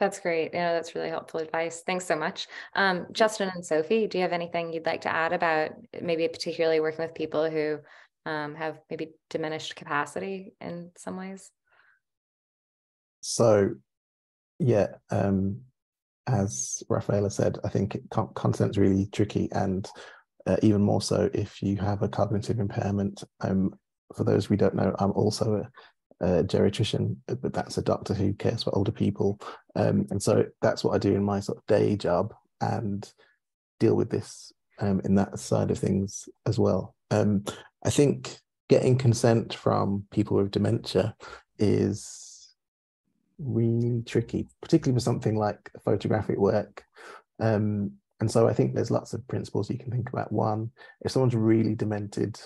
That's great. Yeah, that's really helpful advice. Thanks so much. Um, Justin and Sophie, do you have anything you'd like to add about maybe particularly working with people who um, have maybe diminished capacity in some ways? So, yeah, um, as Raphaela said, I think consent's really tricky, and uh, even more so if you have a cognitive impairment. Um, for those we don't know, I'm also a, geriatrician, but that's a doctor who cares for older people, um, and so that's what I do in my sort of day job, and deal with this um, in that side of things as well. Um, I think getting consent from people with dementia is really tricky, particularly for something like photographic work. Um, and so I think there's lots of principles you can think about. One, if someone's really demented,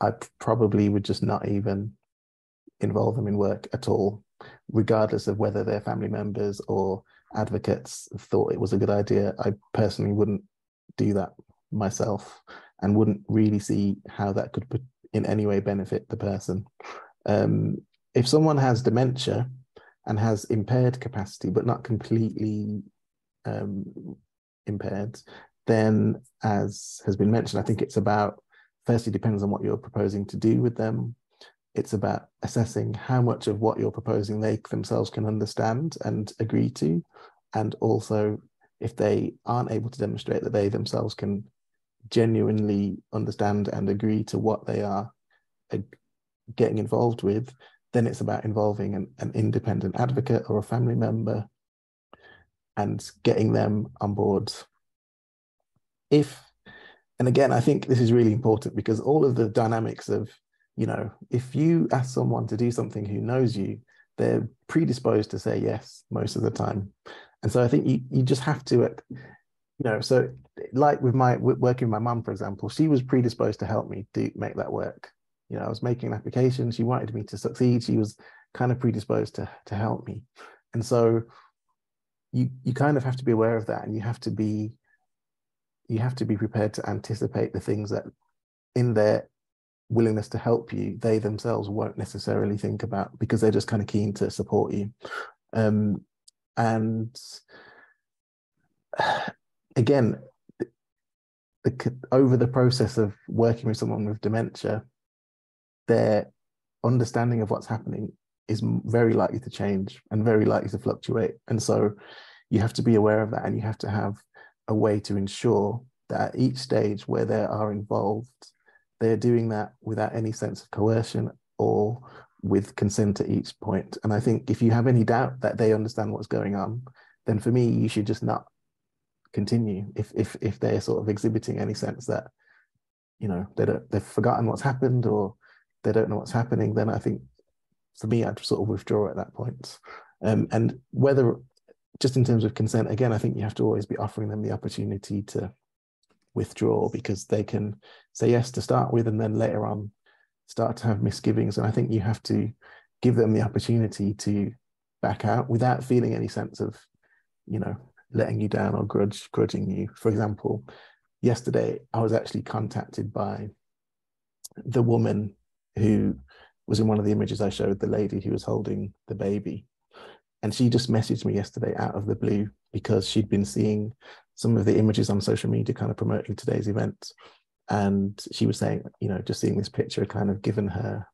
I probably would just not even involve them in work at all, regardless of whether their family members or advocates thought it was a good idea. I personally wouldn't do that myself and wouldn't really see how that could in any way benefit the person. Um, if someone has dementia and has impaired capacity but not completely um, impaired, then as has been mentioned, I think it's about firstly depends on what you're proposing to do with them. It's about assessing how much of what you're proposing they themselves can understand and agree to, and also if they aren't able to demonstrate that they themselves can genuinely understand and agree to what they are uh, getting involved with, then it's about involving an, an independent advocate or a family member and getting them on board. If, and again, I think this is really important because all of the dynamics of, you know, if you ask someone to do something who knows you, they're predisposed to say yes most of the time. And so I think you, you just have to uh, you know, so like with my working with my mum, for example, she was predisposed to help me do make that work. You know, I was making an application. She wanted me to succeed. She was kind of predisposed to to help me, and so you you kind of have to be aware of that, and you have to be you have to be prepared to anticipate the things that in their willingness to help you, they themselves won't necessarily think about because they're just kind of keen to support you. Um, and again, the, over the process of working with someone with dementia, their understanding of what's happening is very likely to change and very likely to fluctuate. And so you have to be aware of that and you have to have a way to ensure that at each stage where they are involved, they're doing that without any sense of coercion or with consent at each point. And I think if you have any doubt that they understand what's going on, then for me, you should just not continue if if if they're sort of exhibiting any sense that you know they don't they've forgotten what's happened or they don't know what's happening then i think for me i'd sort of withdraw at that point um, and whether just in terms of consent again i think you have to always be offering them the opportunity to withdraw because they can say yes to start with and then later on start to have misgivings and i think you have to give them the opportunity to back out without feeling any sense of you know letting you down or grudge grudging you. For example, yesterday I was actually contacted by the woman who was in one of the images I showed, the lady who was holding the baby. And she just messaged me yesterday out of the blue because she'd been seeing some of the images on social media kind of promoting today's event. And she was saying, you know, just seeing this picture kind of given her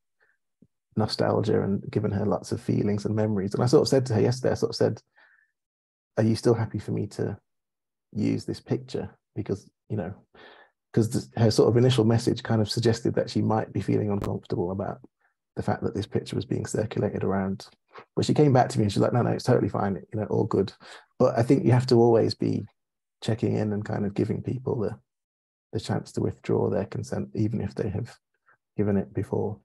nostalgia and given her lots of feelings and memories. And I sort of said to her yesterday, I sort of said, are you still happy for me to use this picture? Because, you know, because her sort of initial message kind of suggested that she might be feeling uncomfortable about the fact that this picture was being circulated around. But she came back to me and she's like, no, no, it's totally fine, you know, all good. But I think you have to always be checking in and kind of giving people the the chance to withdraw their consent, even if they have given it before.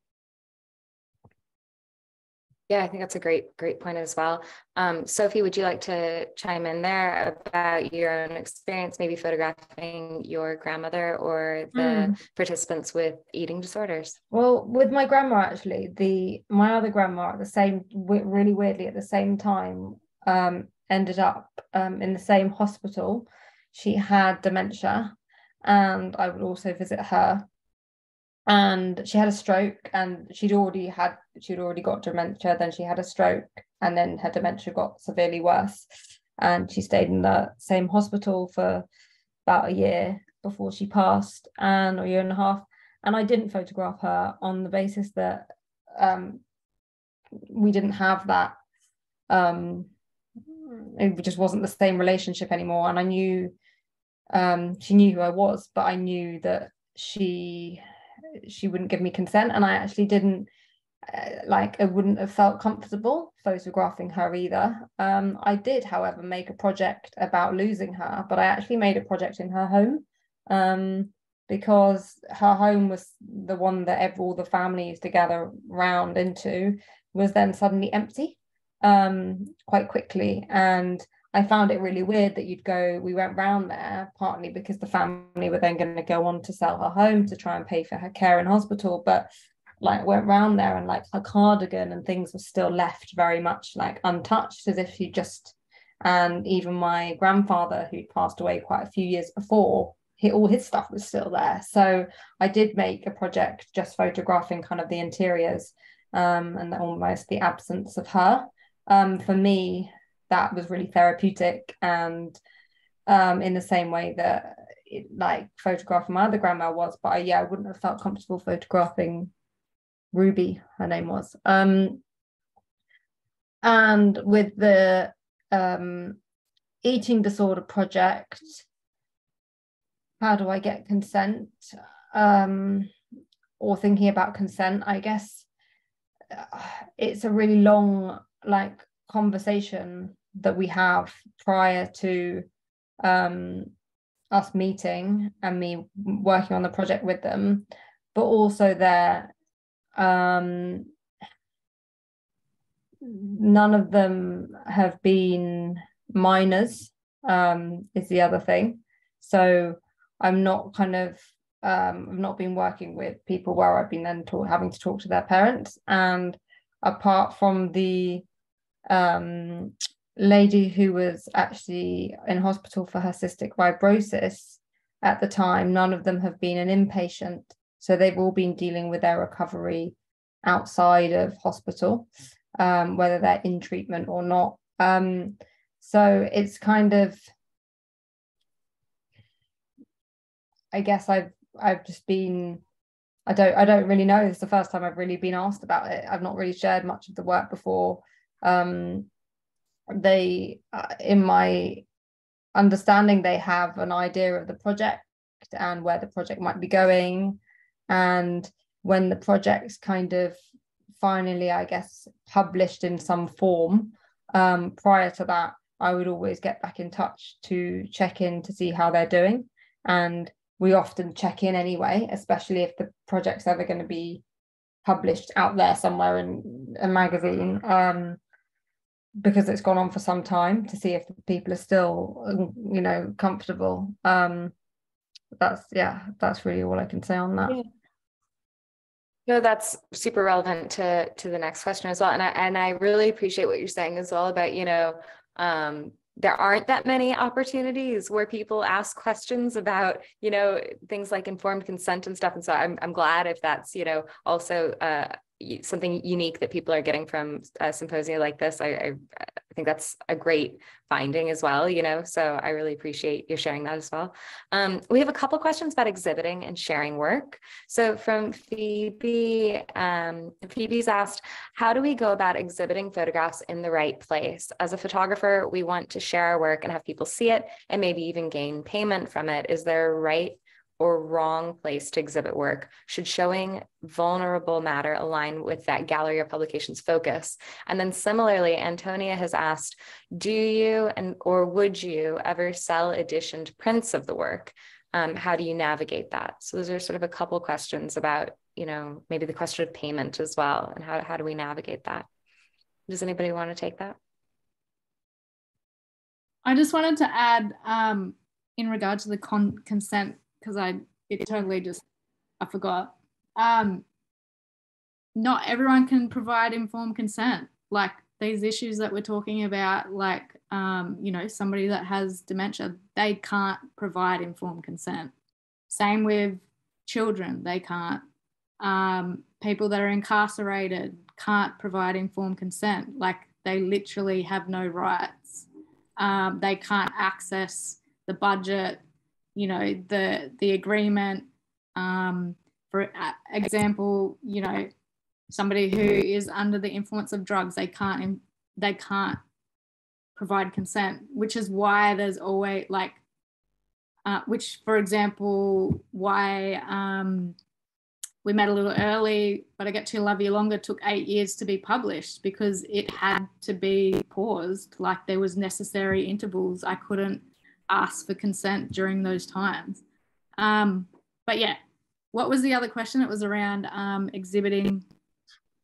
Yeah, I think that's a great, great point as well. Um, Sophie, would you like to chime in there about your own experience, maybe photographing your grandmother or the mm. participants with eating disorders? Well, with my grandma, actually, the my other grandma at the same, really weirdly, at the same time, um, ended up um, in the same hospital. She had dementia, and I would also visit her and she had a stroke and she'd already had she'd already got dementia then she had a stroke and then her dementia got severely worse. And she stayed in the same hospital for about a year before she passed and a year and a half. And i didn't photograph her on the basis that um, we didn't have that um, it just wasn't the same relationship anymore. And i knew um, she knew who i was but i knew that she she wouldn't give me consent and i actually didn't uh, like i wouldn't have felt comfortable photographing her either. Um, i did however make a project about losing her but i actually made a project in her home um, because her home was the one that all the family used to gather round into was then suddenly empty um, quite quickly. And I found it really weird that you'd go, we went round there partly because the family were then going to go on to sell her home to try and pay for her care in hospital. But like went round there and like her cardigan and things were still left very much like untouched as if you just and even my grandfather who'd passed away quite a few years before he, all his stuff was still there so i did make a project just photographing kind of the interiors um, and almost the absence of her um, for me that was really therapeutic and um, in the same way that it, like photographing my other grandma was but I, yeah I wouldn't have felt comfortable photographing Ruby her name was. Um, and with the um, eating disorder project how do I get consent? Um, or thinking about consent I guess. Uh, it's a really long like conversation that we have prior to um, us meeting and me working on the project with them, but also there, um, none of them have been minors, um, is the other thing. So I'm not kind of um, I've not been working with people where I've been then talk, having to talk to their parents. And apart from the um, lady who was actually in hospital for her cystic fibrosis at the time, none of them have been an inpatient So they've all been dealing with their recovery outside of hospital, um, whether they're in treatment or not. Um, so it's kind of, I guess I've I've just been I don't I don't really know. It's the first time I've really been asked about it. I've not really shared much of the work before. Um, they uh, in my understanding they have an idea of the project and where the project might be going. And when the project's kind of finally i guess published in some form um, prior to that i would always get back in touch to check in to see how they're doing. And we often check in anyway especially if the project's ever going to be published out there somewhere in a magazine. Um, because it's gone on for some time to see if people are still you know comfortable. Um that's yeah that's really all i can say on that. No that's super relevant to to the next question as well. And i and i really appreciate what you're saying as well about you know um there aren't that many opportunities where people ask questions about you know things like informed consent and stuff. And so i'm, I'm glad if that's you know also uh, something unique that people are getting from a symposium like this. I, I, I, think that's a great finding as well, you know, so I really appreciate you sharing that as well. Um, we have a couple questions about exhibiting and sharing work. So from Phoebe, um, Phoebe's asked, how do we go about exhibiting photographs in the right place? As a photographer, we want to share our work and have people see it and maybe even gain payment from it. Is there a right or wrong place to exhibit work? Should showing vulnerable matter align with that gallery or publication's focus? And then similarly, Antonia has asked, do you and or would you ever sell editioned prints of the work? Um, how do you navigate that? So those are sort of a couple questions about, you know, maybe the question of payment as well, and how, how do we navigate that? Does anybody want to take that? I just wanted to add um, in regard to the con- consent because I it totally just I forgot. Um, not everyone can provide informed consent. Like these issues that we're talking about, like um, you know, somebody that has dementia, they can't provide informed consent. Same with children, they can't. Um, people that are incarcerated can't provide informed consent. Like they literally have no rights. Um, they can't access the budget you know the the agreement um, for example you know somebody who is under the influence of drugs they can't they can't provide consent which is why there's always like uh, which for example why um, we met a little early but i get to love you longer took eight years to be published because it had to be paused like there was necessary intervals. I couldn't ask for consent during those times. Um, but yeah, what was the other question? It was around um, exhibiting.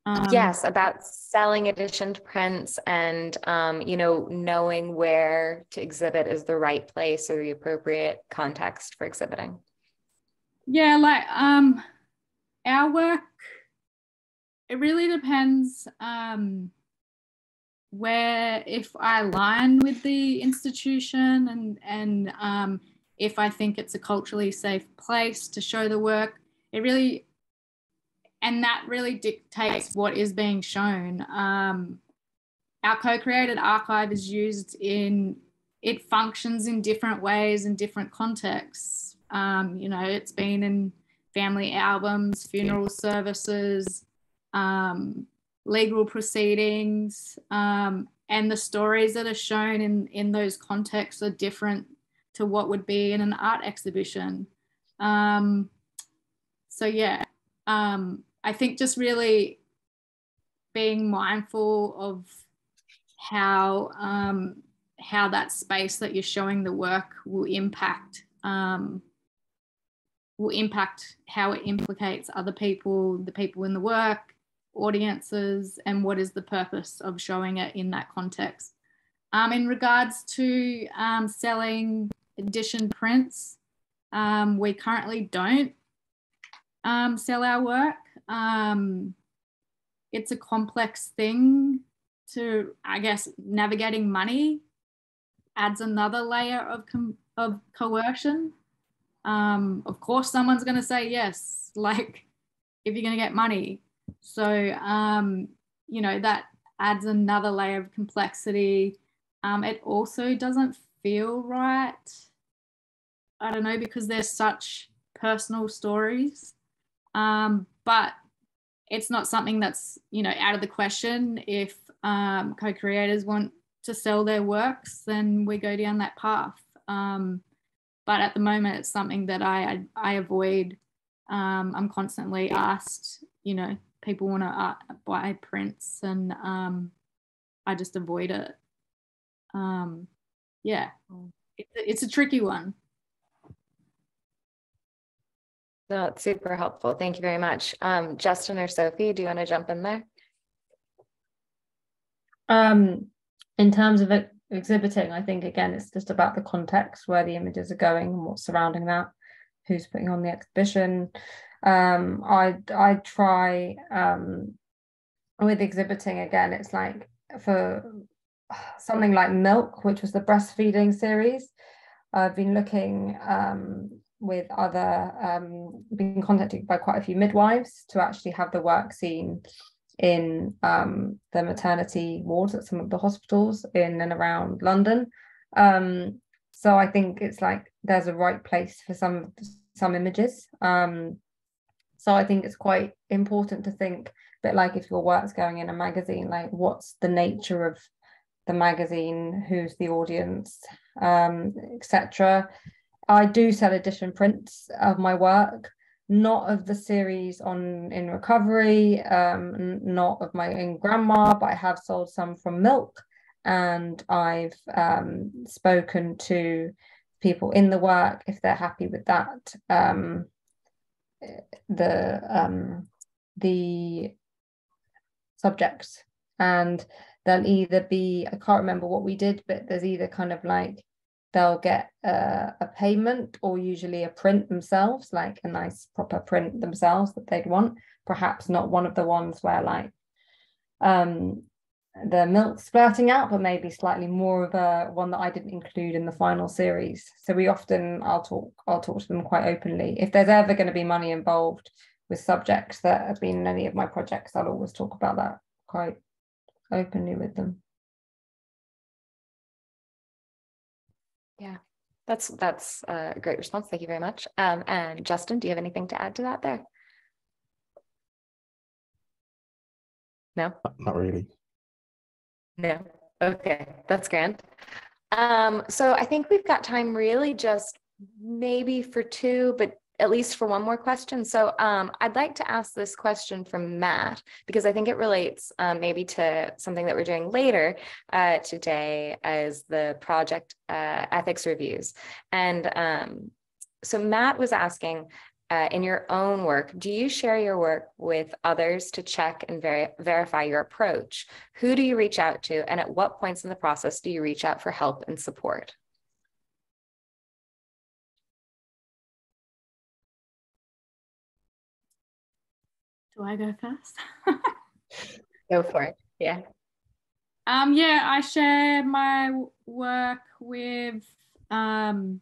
Um, yes, about selling editioned prints and, um, you know, knowing where to exhibit is the right place or the appropriate context for exhibiting. Yeah, like um, our work, it really depends. Um, where if I align with the institution and and um, if I think it's a culturally safe place to show the work, it really and that really dictates what is being shown. Um, our co-created archive is used in it functions in different ways in different contexts. Um, you know, it's been in family albums, funeral services, um, legal proceedings um, and the stories that are shown in, in those contexts are different to what would be in an art exhibition. Um, so yeah, um, I think just really being mindful of how um, how that space that you're showing the work will impact um, will impact how it implicates other people, the people in the work, audiences and what is the purpose of showing it in that context. Um, in regards to um, selling edition prints, um, we currently don't um, sell our work. Um, it's a complex thing to, I guess, navigating money adds another layer of, of coercion. um, of course someone's going to say yes like if you're going to get money so um, you know that adds another layer of complexity. Um, it also doesn't feel right. I don't know because they're such personal stories. Um, but it's not something that's you know out of the question. If um, co-creators want to sell their works then we go down that path. Um, but at the moment it's something that i i, I avoid. Um, i'm constantly asked you know people want to uh, buy prints and um, i just avoid it um, yeah it's, it's a tricky one no, it's super helpful. Thank you very much. Um, Justin or Sophie, do you want to jump in there? Um, in terms of it, exhibiting, I think again it's just about the context where the images are going and what's surrounding that, who's putting on the exhibition. Um, I I try um, with exhibiting again. It's like for something like milk, which was the breastfeeding series. I've been looking um, with other um, being contacted by quite a few midwives to actually have the work seen in um, the maternity wards at some of the hospitals in and around London. Um, so I think it's like there's a right place for some some images. Um, so I think it's quite important to think, a bit like if your work's going in a magazine, like what's the nature of the magazine, who's the audience, um, etc. I do sell edition prints of my work, not of the series on in recovery, um, not of my own grandma, but I have sold some from Milk, and I've um, spoken to people in the work if they're happy with that. Um, the um, the subjects and they'll either be I can't remember what we did, but there's either kind of like they'll get a, a, payment or usually a print themselves, like a nice proper print themselves that they'd want. Perhaps not one of the ones where like um, the milk splurting out, but maybe slightly more of a one that I didn't include in the final series. So we often I'll talk I'll talk to them quite openly. If there's ever going to be money involved with subjects that have been in any of my projects, I'll always talk about that quite openly with them. Yeah, that's that's a great response. Thank you very much. Um, and Justin, do you have anything to add to that there? No? Not really. No. Okay, that's grand. Um, so I think we've got time really just maybe for two, but at least for one more question. So um, I'd like to ask this question from Matt because I think it relates um, maybe to something that we're doing later uh, today as the project uh, ethics reviews. And um, so Matt was asking, uh, in your own work, do you share your work with others to check and ver verify your approach? Who do you reach out to? And at what points in the process do you reach out for help and support? Do I go first? go for it. Yeah. Um, yeah, I share my work with um,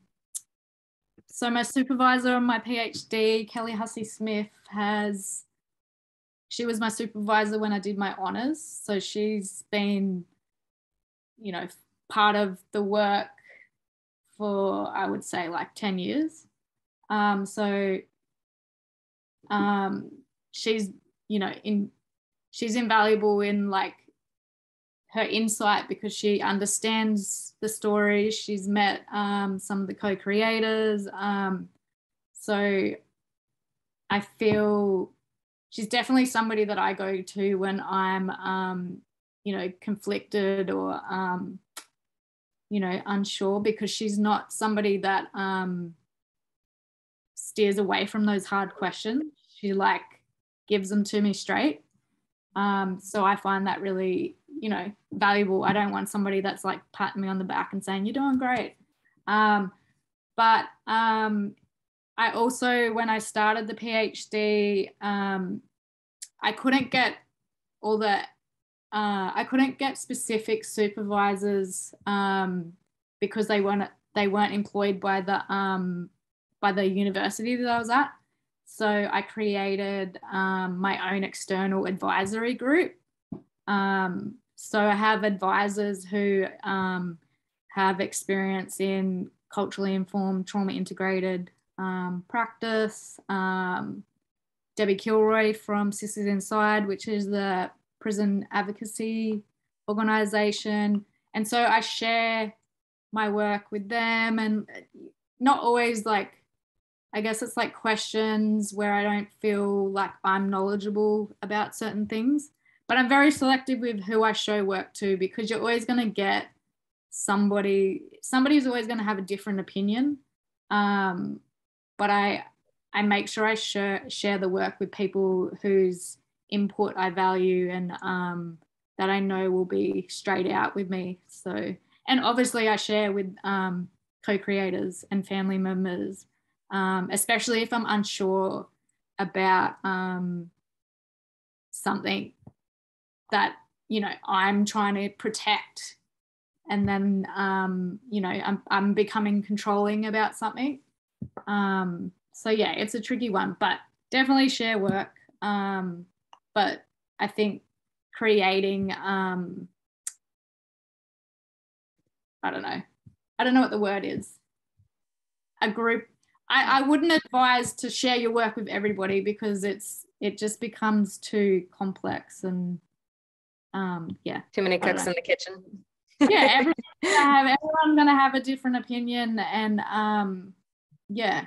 so my supervisor on my PhD, Kelly Hussey Smith, has she was my supervisor when I did my honors. So she's been, you know, part of the work for I would say like 10 years. Um, so um, she's you know in she's invaluable in like her insight because she understands the story she's met um, some of the co-creators um, so i feel she's definitely somebody that i go to when i'm um, you know conflicted or um, you know unsure because she's not somebody that um, steers away from those hard questions she like gives them to me straight. Um, so I find that really, you know, valuable. I don't want somebody that's like patting me on the back and saying, you're doing great. Um, but um, I also, when I started the PhD, um, I couldn't get all the, uh, I couldn't get specific supervisors um, because they weren't they weren't employed by the um, by the university that I was at. So I created um, my own external advisory group. Um, so I have advisors who um, have experience in culturally informed trauma integrated um, practice. Um, Debbie Kilroy from Sisters Inside, which is the prison advocacy organization. And so I share my work with them and not always like, I guess it's like questions where I don't feel like I'm knowledgeable about certain things. But I'm very selective with who I show work to because you're always going to get somebody, somebody's always going to have a different opinion. Um, but I, I make sure I share, share the work with people whose input I value and um, that I know will be straight out with me. So, and obviously I share with um, co-creators and family members, um, especially if I'm unsure about um, something that you know I'm trying to protect, and then um, you know I'm I'm becoming controlling about something. Um, so yeah, it's a tricky one, but definitely share work. Um, but I think creating, um, I don't know, I don't know what the word is. A group. I, I wouldn't advise to share your work with everybody because it's it just becomes too complex and um, yeah. Too many cooks in the kitchen. yeah, everyone's gonna, have, everyone's gonna have a different opinion and um, yeah,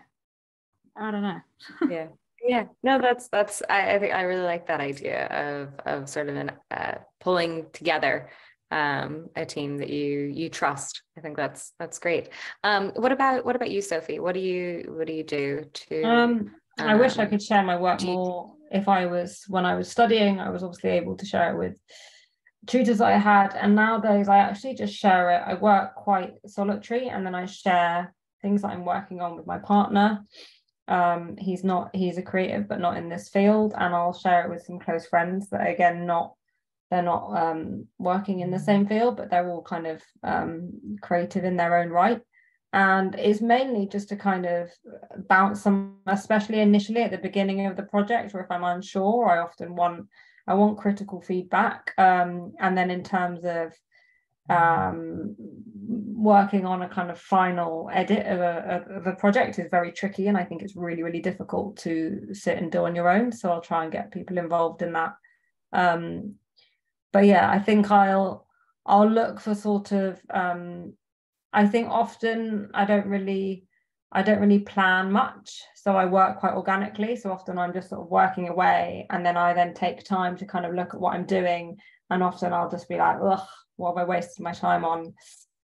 I don't know. yeah. Yeah, no, that's that's I, I think I really like that idea of of sort of an uh, pulling together um, a team that you you trust. I think that's that's great. Um, what about what about you, Sophie? What do you what do you do to? Um, I wish I um, could share my work more. If I was when I was studying, I was obviously able to share it with tutors I had, and nowadays I actually just share it. I work quite solitary, and then I share things that I'm working on with my partner um he's not he's a creative but not in this field and i'll share it with some close friends that again not they're not um working in the same field but they're all kind of um creative in their own right and it's mainly just to kind of bounce some especially initially at the beginning of the project or if i'm unsure i often want i want critical feedback um and then in terms of um, working on a kind of final edit of a, of a project is very tricky and i think it's really really difficult to sit and do on your own. So i'll try and get people involved in that. Um, but yeah i think i'll i'll look for sort of um, i think often i don't really i don't really plan much so i work quite organically so often i'm just sort of working away and then i then take time to kind of look at what i'm doing and often i'll just be like ugh what have I wasted my time on?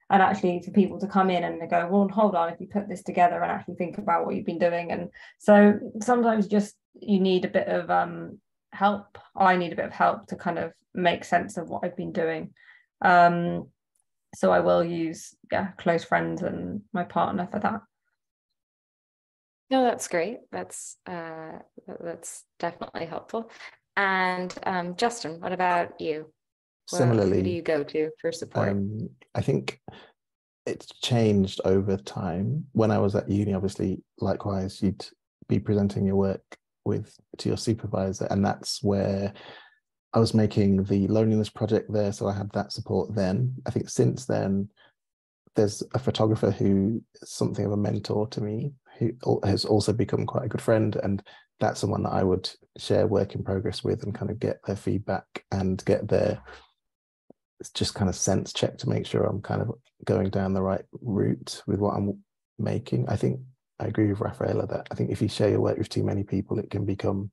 And actually, for people to come in and they go, well, hold on, if you put this together and actually think about what you've been doing. And so sometimes just you need a bit of um, help. I need a bit of help to kind of make sense of what I've been doing. Um, so I will use yeah close friends and my partner for that. No, that's great. That's uh, that's definitely helpful. And um, Justin, what about you? Similarly, who do you go to for support? Um, I think it's changed over time. When I was at uni, obviously, likewise, you'd be presenting your work with to your supervisor, and that's where I was making the loneliness project there. So I had that support then. I think since then, there's a photographer who is something of a mentor to me, who has also become quite a good friend, and that's someone that I would share work in progress with and kind of get their feedback and get their just kind of sense check to make sure I'm kind of going down the right route with what I'm making. I think I agree with Raphaela that I think if you share your work with too many people, it can become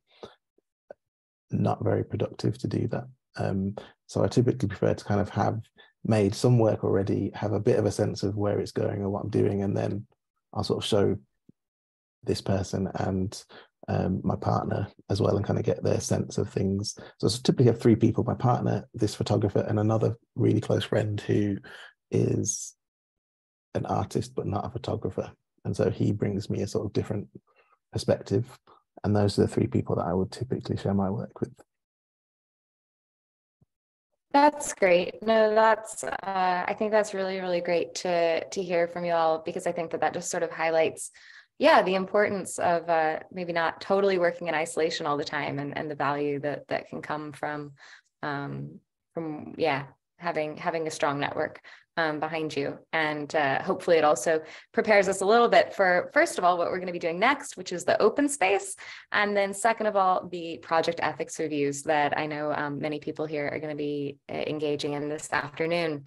not very productive to do that. Um, so I typically prefer to kind of have made some work already, have a bit of a sense of where it's going or what I'm doing, and then I'll sort of show this person and um, my partner as well and kind of get their sense of things. So I typically have three people, my partner, this photographer, and another really close friend who is an artist but not a photographer. And so he brings me a sort of different perspective. And those are the three people that I would typically share my work with. That's great. No, that's uh, I think that's really really great to to hear from you all because I think that that just sort of highlights yeah, the importance of uh, maybe not totally working in isolation all the time and, and the value that that can come from um, from yeah having having a strong network um, behind you. And uh, hopefully it also prepares us a little bit for, first of all, what we're going to be doing next, which is the open space. And then second of all, the project ethics reviews that I know um, many people here are going to be uh, engaging in this afternoon.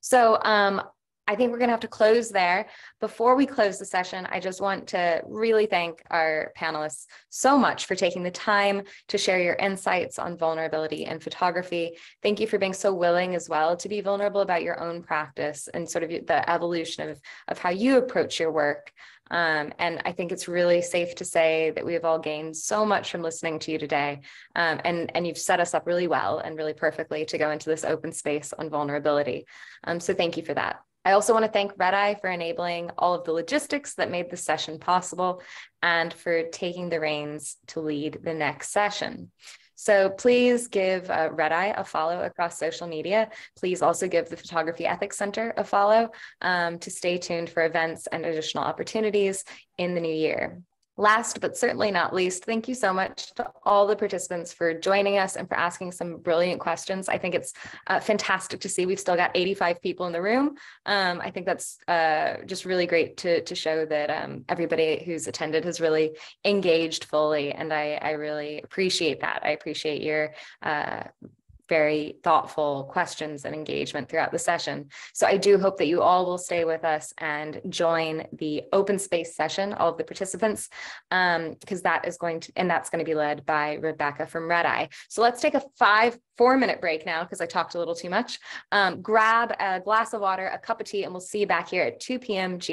So um, I think we're going to have to close there. Before we close the session, I just want to really thank our panelists so much for taking the time to share your insights on vulnerability and photography. Thank you for being so willing as well to be vulnerable about your own practice and sort of the evolution of, of how you approach your work. Um, and I think it's really safe to say that we have all gained so much from listening to you today. Um, and, and you've set us up really well and really perfectly to go into this open space on vulnerability. Um, so thank you for that. I also want to thank Redeye for enabling all of the logistics that made this session possible and for taking the reins to lead the next session. So please give uh, Redeye a follow across social media. Please also give the Photography Ethics Center a follow um, to stay tuned for events and additional opportunities in the new year. Last but certainly not least, thank you so much to all the participants for joining us and for asking some brilliant questions. I think it's uh, fantastic to see we've still got 85 people in the room. Um, I think that's uh, just really great to, to show that um, everybody who's attended has really engaged fully. And I, I really appreciate that. I appreciate your uh, very thoughtful questions and engagement throughout the session. So I do hope that you all will stay with us and join the open space session, all of the participants, because um, that is going to, and that's going to be led by Rebecca from Redeye. So let's take a five, four minute break now because I talked a little too much. Um, grab a glass of water, a cup of tea, and we'll see you back here at 2 p.m. GMT.